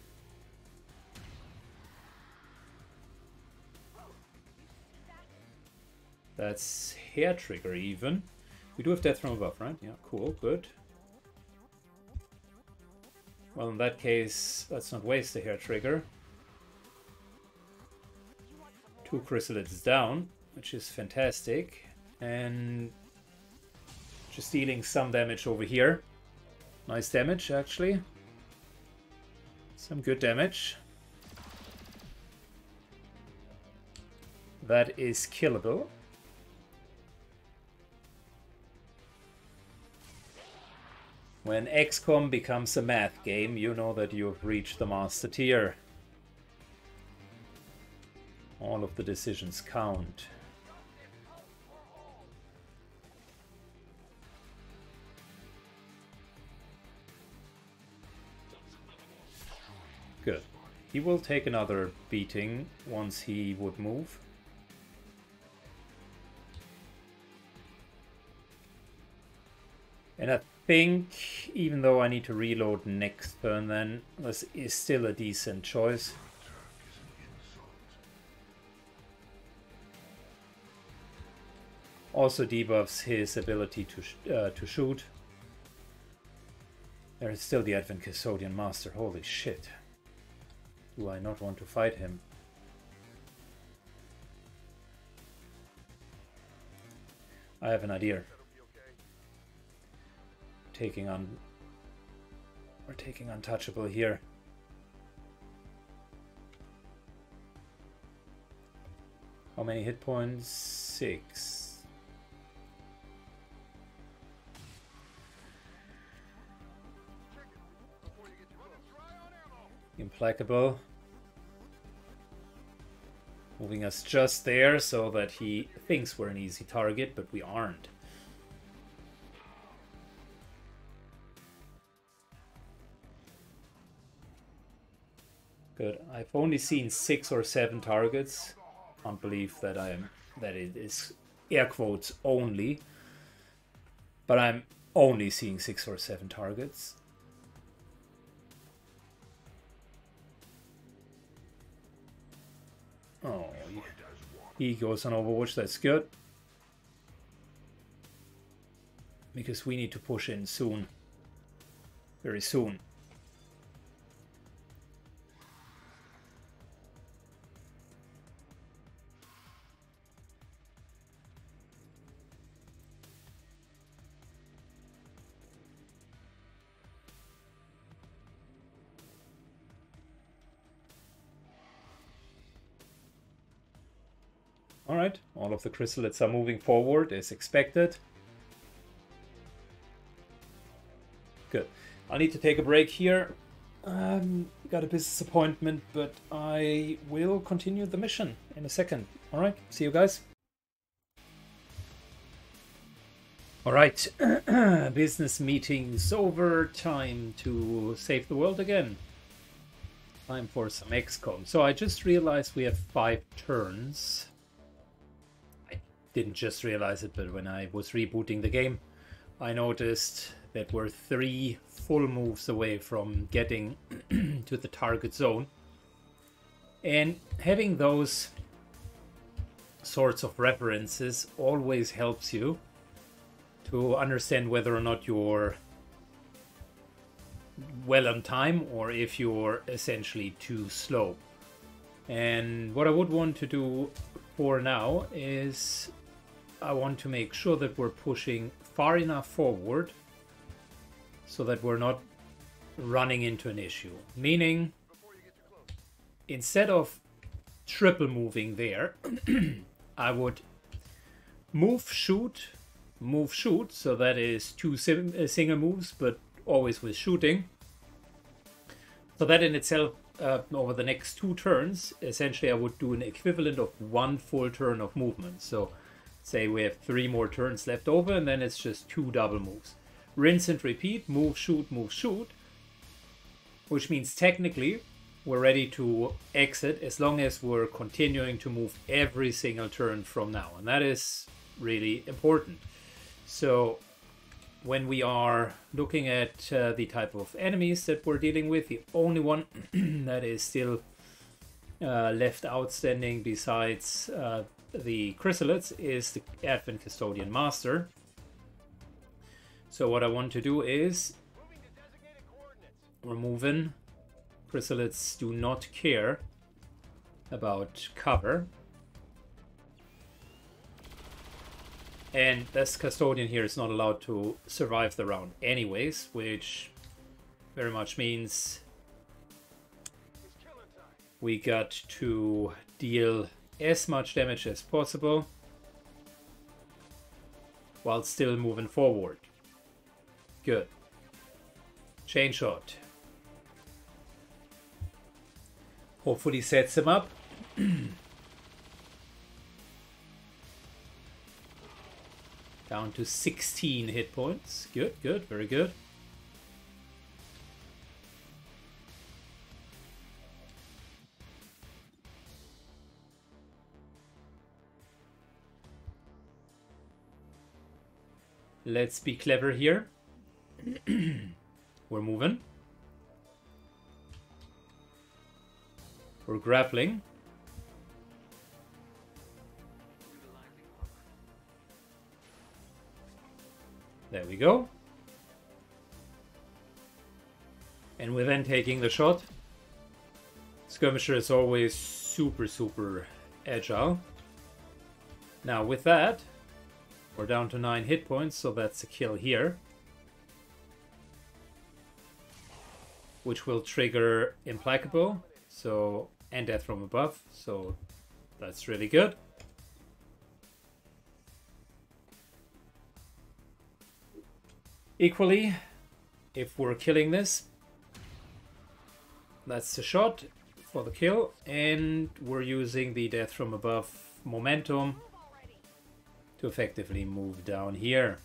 That's hair trigger even. We do have death from above, right? Yeah, cool, good. Well, in that case, let's not waste the hair trigger. Two chrysalids down, which is fantastic. And just dealing some damage over here. Nice damage, actually. Some good damage. That is killable. When XCOM becomes a math game, you know that you've reached the master tier. All of the decisions count. Good. He will take another beating once he would move. And I think, even though I need to reload next turn then, this is still a decent choice. Also debuffs his ability to, sh uh, to shoot. There is still the Advent Custodian Master, holy shit. Do I not want to fight him? I have an idea. Taking on... We're taking untouchable here. How many hit points? Six. Implacable. Moving us just there so that he thinks we're an easy target, but we aren't. Good. I've only seen six or seven targets. Can't believe that I'm that it is air quotes only. But I'm only seeing six or seven targets. Oh, he goes on Overwatch, that's good. Because we need to push in soon. Very soon. All of the chrysalids are moving forward as expected. Good. I need to take a break here. Um, got a business appointment, but I will continue the mission in a second. Alright, see you guys. Alright, business meetings over. Time to save the world again. Time for some XCOM. So I just realized we have five turns didn't just realize it, but when I was rebooting the game, I noticed that we're three full moves away from getting to the target zone. And having those sorts of references always helps you to understand whether or not you're well on time or if you're essentially too slow. And what I would want to do for now is I want to make sure that we're pushing far enough forward so that we're not running into an issue. Meaning, instead of triple moving there, I would move, shoot, move, shoot. So that is two uh, single moves, but always with shooting. So that in itself, uh, over the next two turns, essentially I would do an equivalent of one full turn of movement. So say we have three more turns left over and then it's just two double moves. Rinse and repeat, move, shoot, move, shoot, which means technically we're ready to exit as long as we're continuing to move every single turn from now. And that is really important. So when we are looking at uh, the type of enemies that we're dealing with, the only one that is still uh, left outstanding besides uh, the chrysalids is the Advent Custodian Master. So what I want to do is we're moving. Chrysalids do not care about cover. And this custodian here is not allowed to survive the round anyways, which very much means we got to deal as much damage as possible while still moving forward. Good. Chain shot. Hopefully sets him up. Down to 16 hit points. Good, good, very good. Let's be clever here. We're moving. We're grappling. There we go. And we're then taking the shot. Skirmisher is always super, super agile. Now with that, we're down to 9 hit points, so that's a kill here. Which will trigger Implacable, so and Death from Above, so that's really good. Equally, if we're killing this, that's the shot for the kill, and we're using the Death from Above momentum to effectively move down here.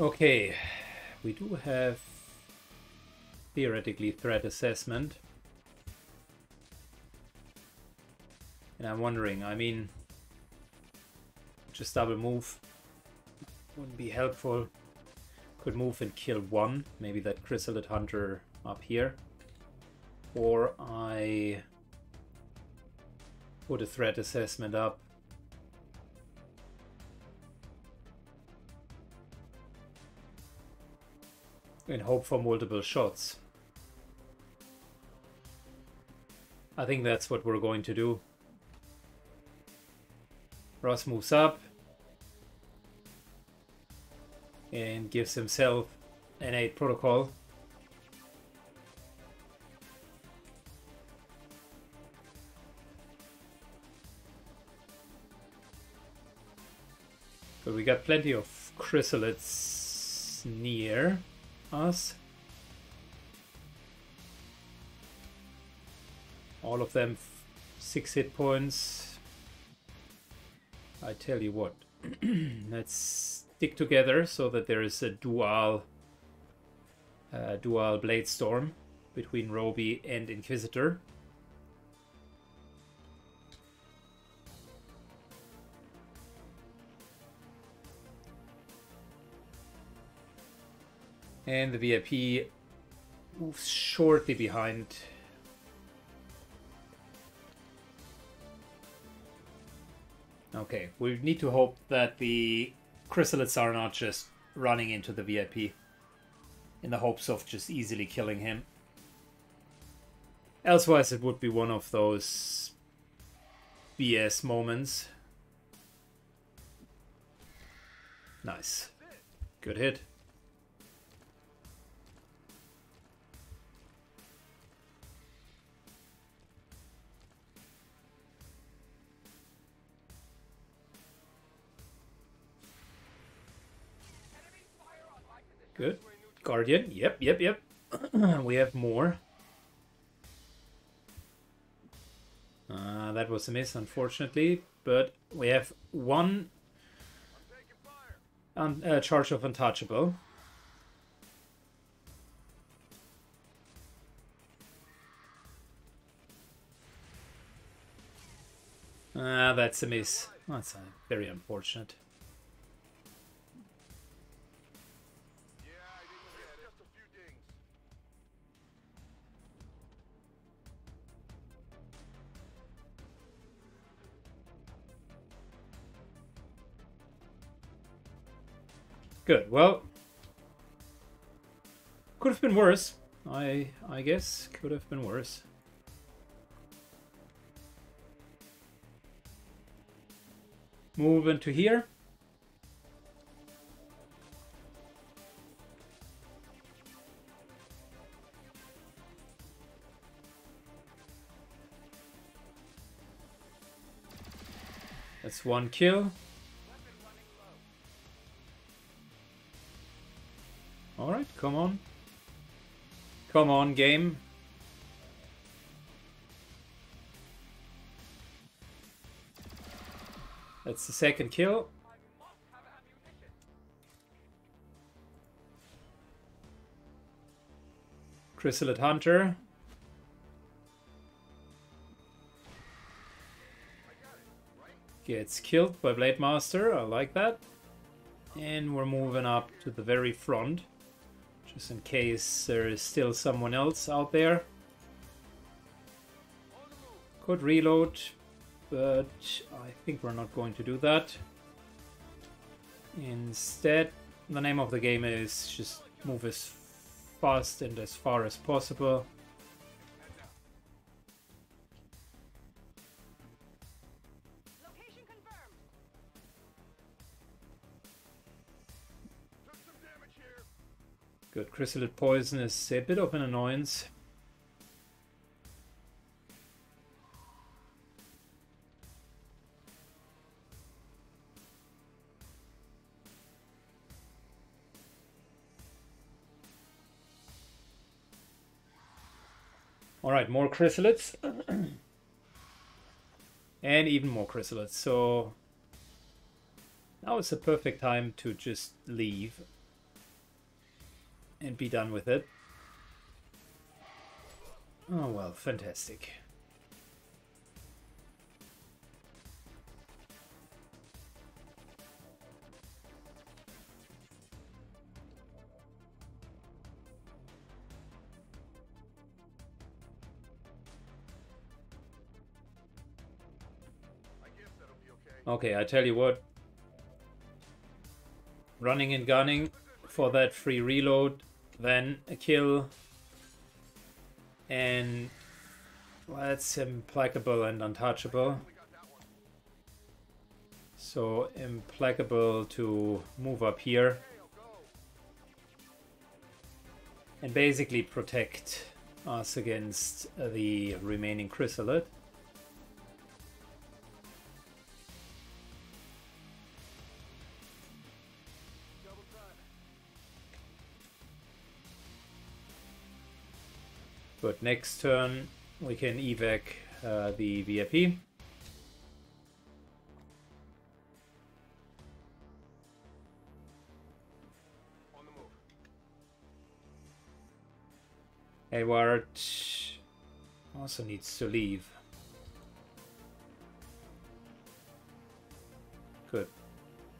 Okay, we do have theoretically threat assessment. And I'm wondering, I mean, just double move wouldn't be helpful. Could move and kill one, maybe that Chrysalid Hunter up here. Or I put a threat assessment up. And hope for multiple shots. I think that's what we're going to do. Ross moves up and gives himself an Aid Protocol. But we got plenty of chrysalids near us. All of them 6 hit points. I tell you what, let's stick together so that there is a dual uh, dual blade storm between Roby and Inquisitor. And the VIP moves shortly behind. Okay, we need to hope that the chrysalids are not just running into the VIP in the hopes of just easily killing him. Elsewise, it would be one of those BS moments. Nice. Good hit. Guardian. Yep, yep, yep. we have more. Uh, that was a miss, unfortunately. But we have one un uh, charge of untouchable. Ah, uh, that's a miss. That's very unfortunate. Good. Well, could have been worse. I I guess could have been worse. Move into here. That's one kill. Come on. Come on, game. That's the second kill. Chrysalid Hunter. Gets killed by Blade Master, I like that. And we're moving up to the very front. Just in case there is still someone else out there. Could reload, but I think we're not going to do that. Instead, the name of the game is just move as fast and as far as possible. Chrysalid Poison is a bit of an annoyance. Alright, more chrysalids. and even more chrysalids. So now is the perfect time to just leave and be done with it. Oh well, fantastic. Okay, I tell you what. Running and gunning for that free reload then a kill. And that's implacable and untouchable. So implacable to move up here. And basically protect us against the remaining chrysalid. Next turn we can evac uh, the VIP. Hayward also needs to leave. Good.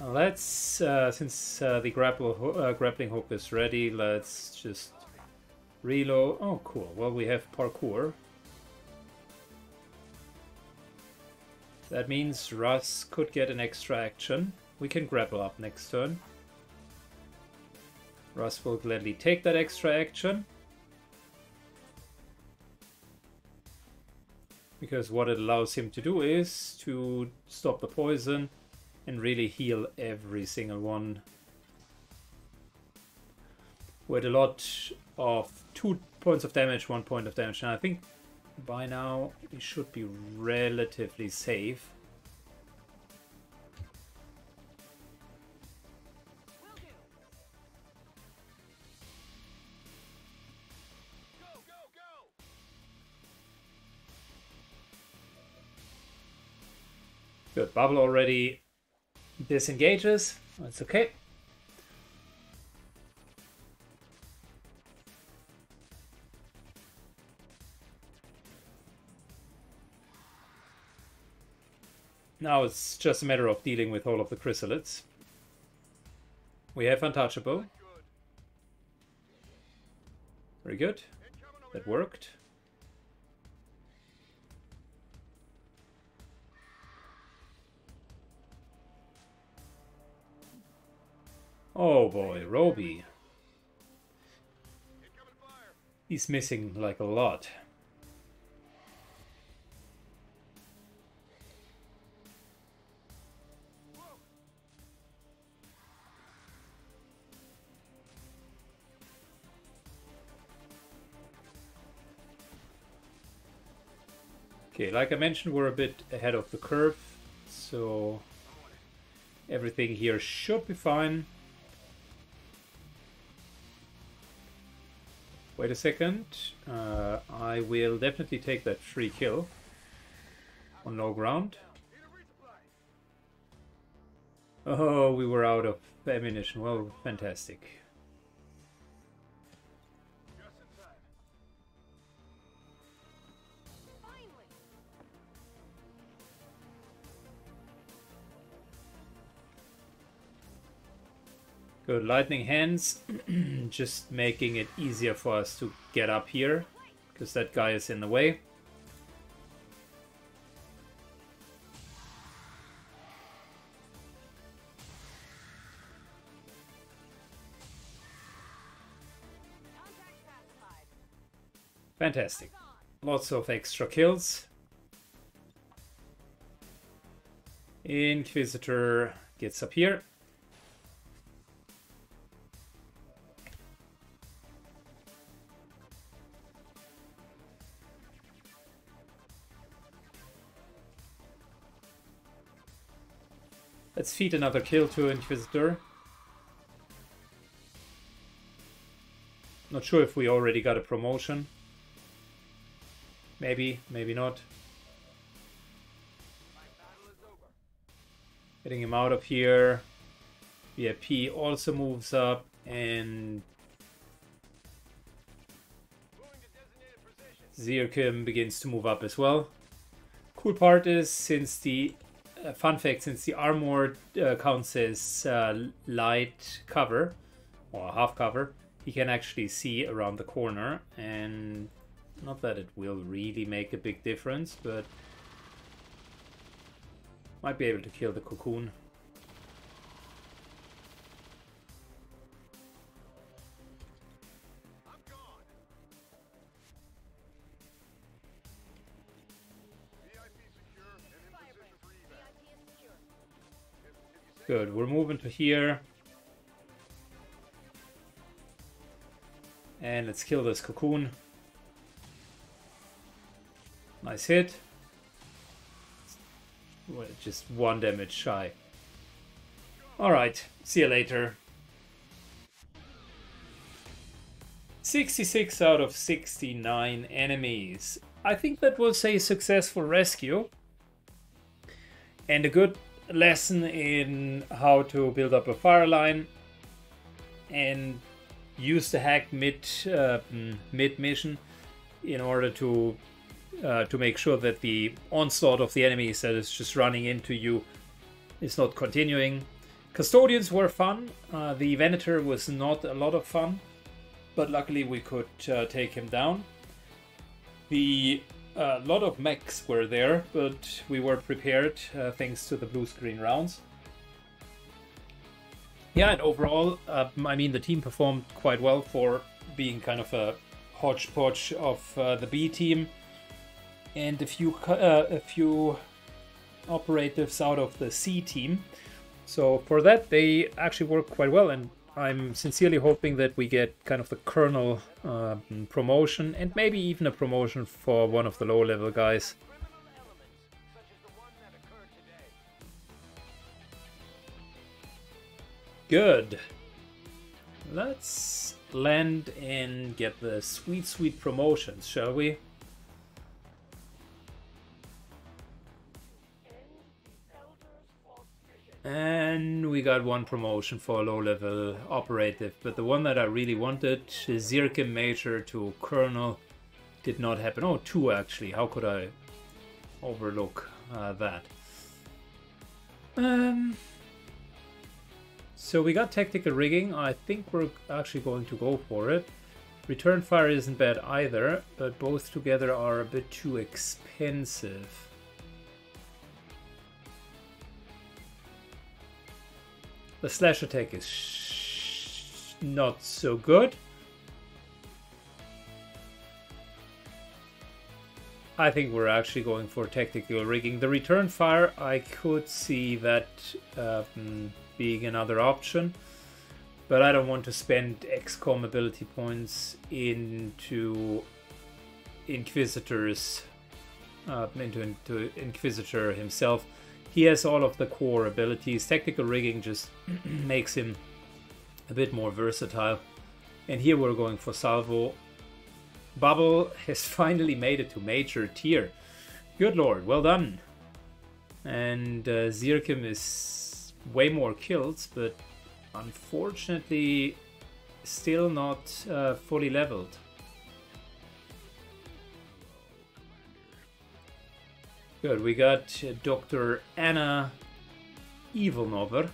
let's, uh, since uh, the grapple ho uh, grappling hook is ready, let's just Reload. Oh, cool. Well, we have parkour. That means Russ could get an extra action. We can grapple up next turn. Russ will gladly take that extra action. Because what it allows him to do is to stop the poison and really heal every single one with a lot of two points of damage, one point of damage. And I think by now we should be relatively safe. Good, Bubble already disengages. That's okay. Now it's just a matter of dealing with all of the chrysalids. We have untouchable. Very good. That worked. Oh boy, Roby. He's missing like a lot. Okay, like I mentioned, we're a bit ahead of the curve, so everything here should be fine. Wait a second. Uh, I will definitely take that free kill on low ground. Oh, we were out of ammunition. Well, fantastic. Lightning hands, just making it easier for us to get up here, because that guy is in the way. Fantastic. Lots of extra kills. Inquisitor gets up here. Let's feed another kill to Inquisitor. Not sure if we already got a promotion. Maybe, maybe not. Getting him out of here. VIP also moves up and Zirkim begins to move up as well. Cool part is since the uh, fun fact since the armor uh, counts as uh, light cover or half cover, he can actually see around the corner. And not that it will really make a big difference, but might be able to kill the cocoon. Good, we're moving to here. And let's kill this cocoon. Nice hit. Just one damage shy. Alright, see you later. 66 out of 69 enemies. I think that was a successful rescue. And a good lesson in how to build up a fire line and use the hack mid uh, mid mission in order to uh, to make sure that the onslaught of the enemies that is just running into you is not continuing. Custodians were fun. Uh, the Venator was not a lot of fun, but luckily we could uh, take him down. The a lot of mechs were there, but we were prepared uh, thanks to the blue screen rounds. Yeah, and overall, uh, I mean, the team performed quite well for being kind of a hodgepodge of uh, the B team, and a few uh, a few operatives out of the C team. So for that, they actually worked quite well, and I'm sincerely hoping that we get kind of the Colonel uh, promotion and maybe even a promotion for one of the low level guys. Good. Let's land and get the sweet, sweet promotions, shall we? And we got one promotion for a low level operative, but the one that I really wanted, Zirkim Major to Colonel, did not happen. Oh, two actually. How could I overlook uh, that? Um, so we got tactical rigging. I think we're actually going to go for it. Return fire isn't bad either, but both together are a bit too expensive. The slash attack is not so good. I think we're actually going for tactical rigging. The return fire, I could see that um, being another option, but I don't want to spend XCOM ability points into Inquisitors, uh, into, into Inquisitor himself. He has all of the core abilities. Tactical rigging just makes him a bit more versatile. And here we're going for Salvo. Bubble has finally made it to major tier. Good lord, well done. And uh, Zirkim is way more kills, but unfortunately still not uh, fully leveled. Good, we got uh, Dr. Anna Ivanova,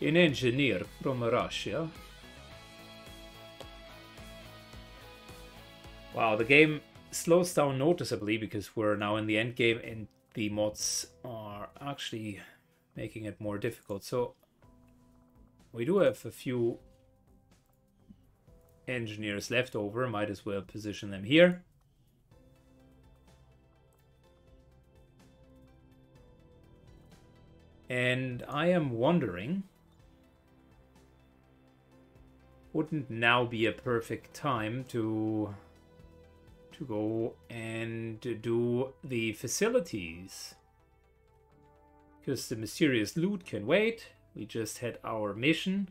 an engineer from Russia. Wow, the game slows down noticeably because we're now in the end game and the mods are actually making it more difficult. So we do have a few engineers left over, might as well position them here. And I am wondering, wouldn't now be a perfect time to to go and do the facilities? Because the mysterious loot can wait. We just had our mission.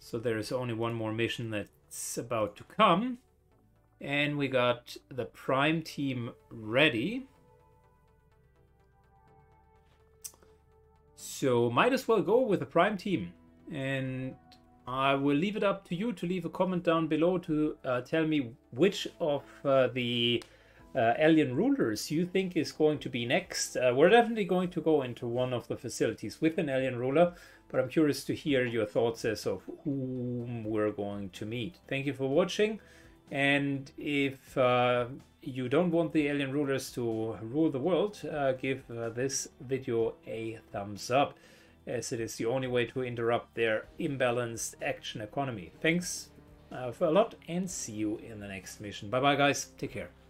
So there is only one more mission that's about to come. And we got the prime team ready. So might as well go with the prime team. And I will leave it up to you to leave a comment down below to uh, tell me which of uh, the uh, alien rulers you think is going to be next. Uh, we're definitely going to go into one of the facilities with an alien ruler, but I'm curious to hear your thoughts as of whom we're going to meet. Thank you for watching, and if uh, you don't want the alien rulers to rule the world, uh, give uh, this video a thumbs up, as it is the only way to interrupt their imbalanced action economy. Thanks uh, for a lot, and see you in the next mission. Bye bye, guys. Take care.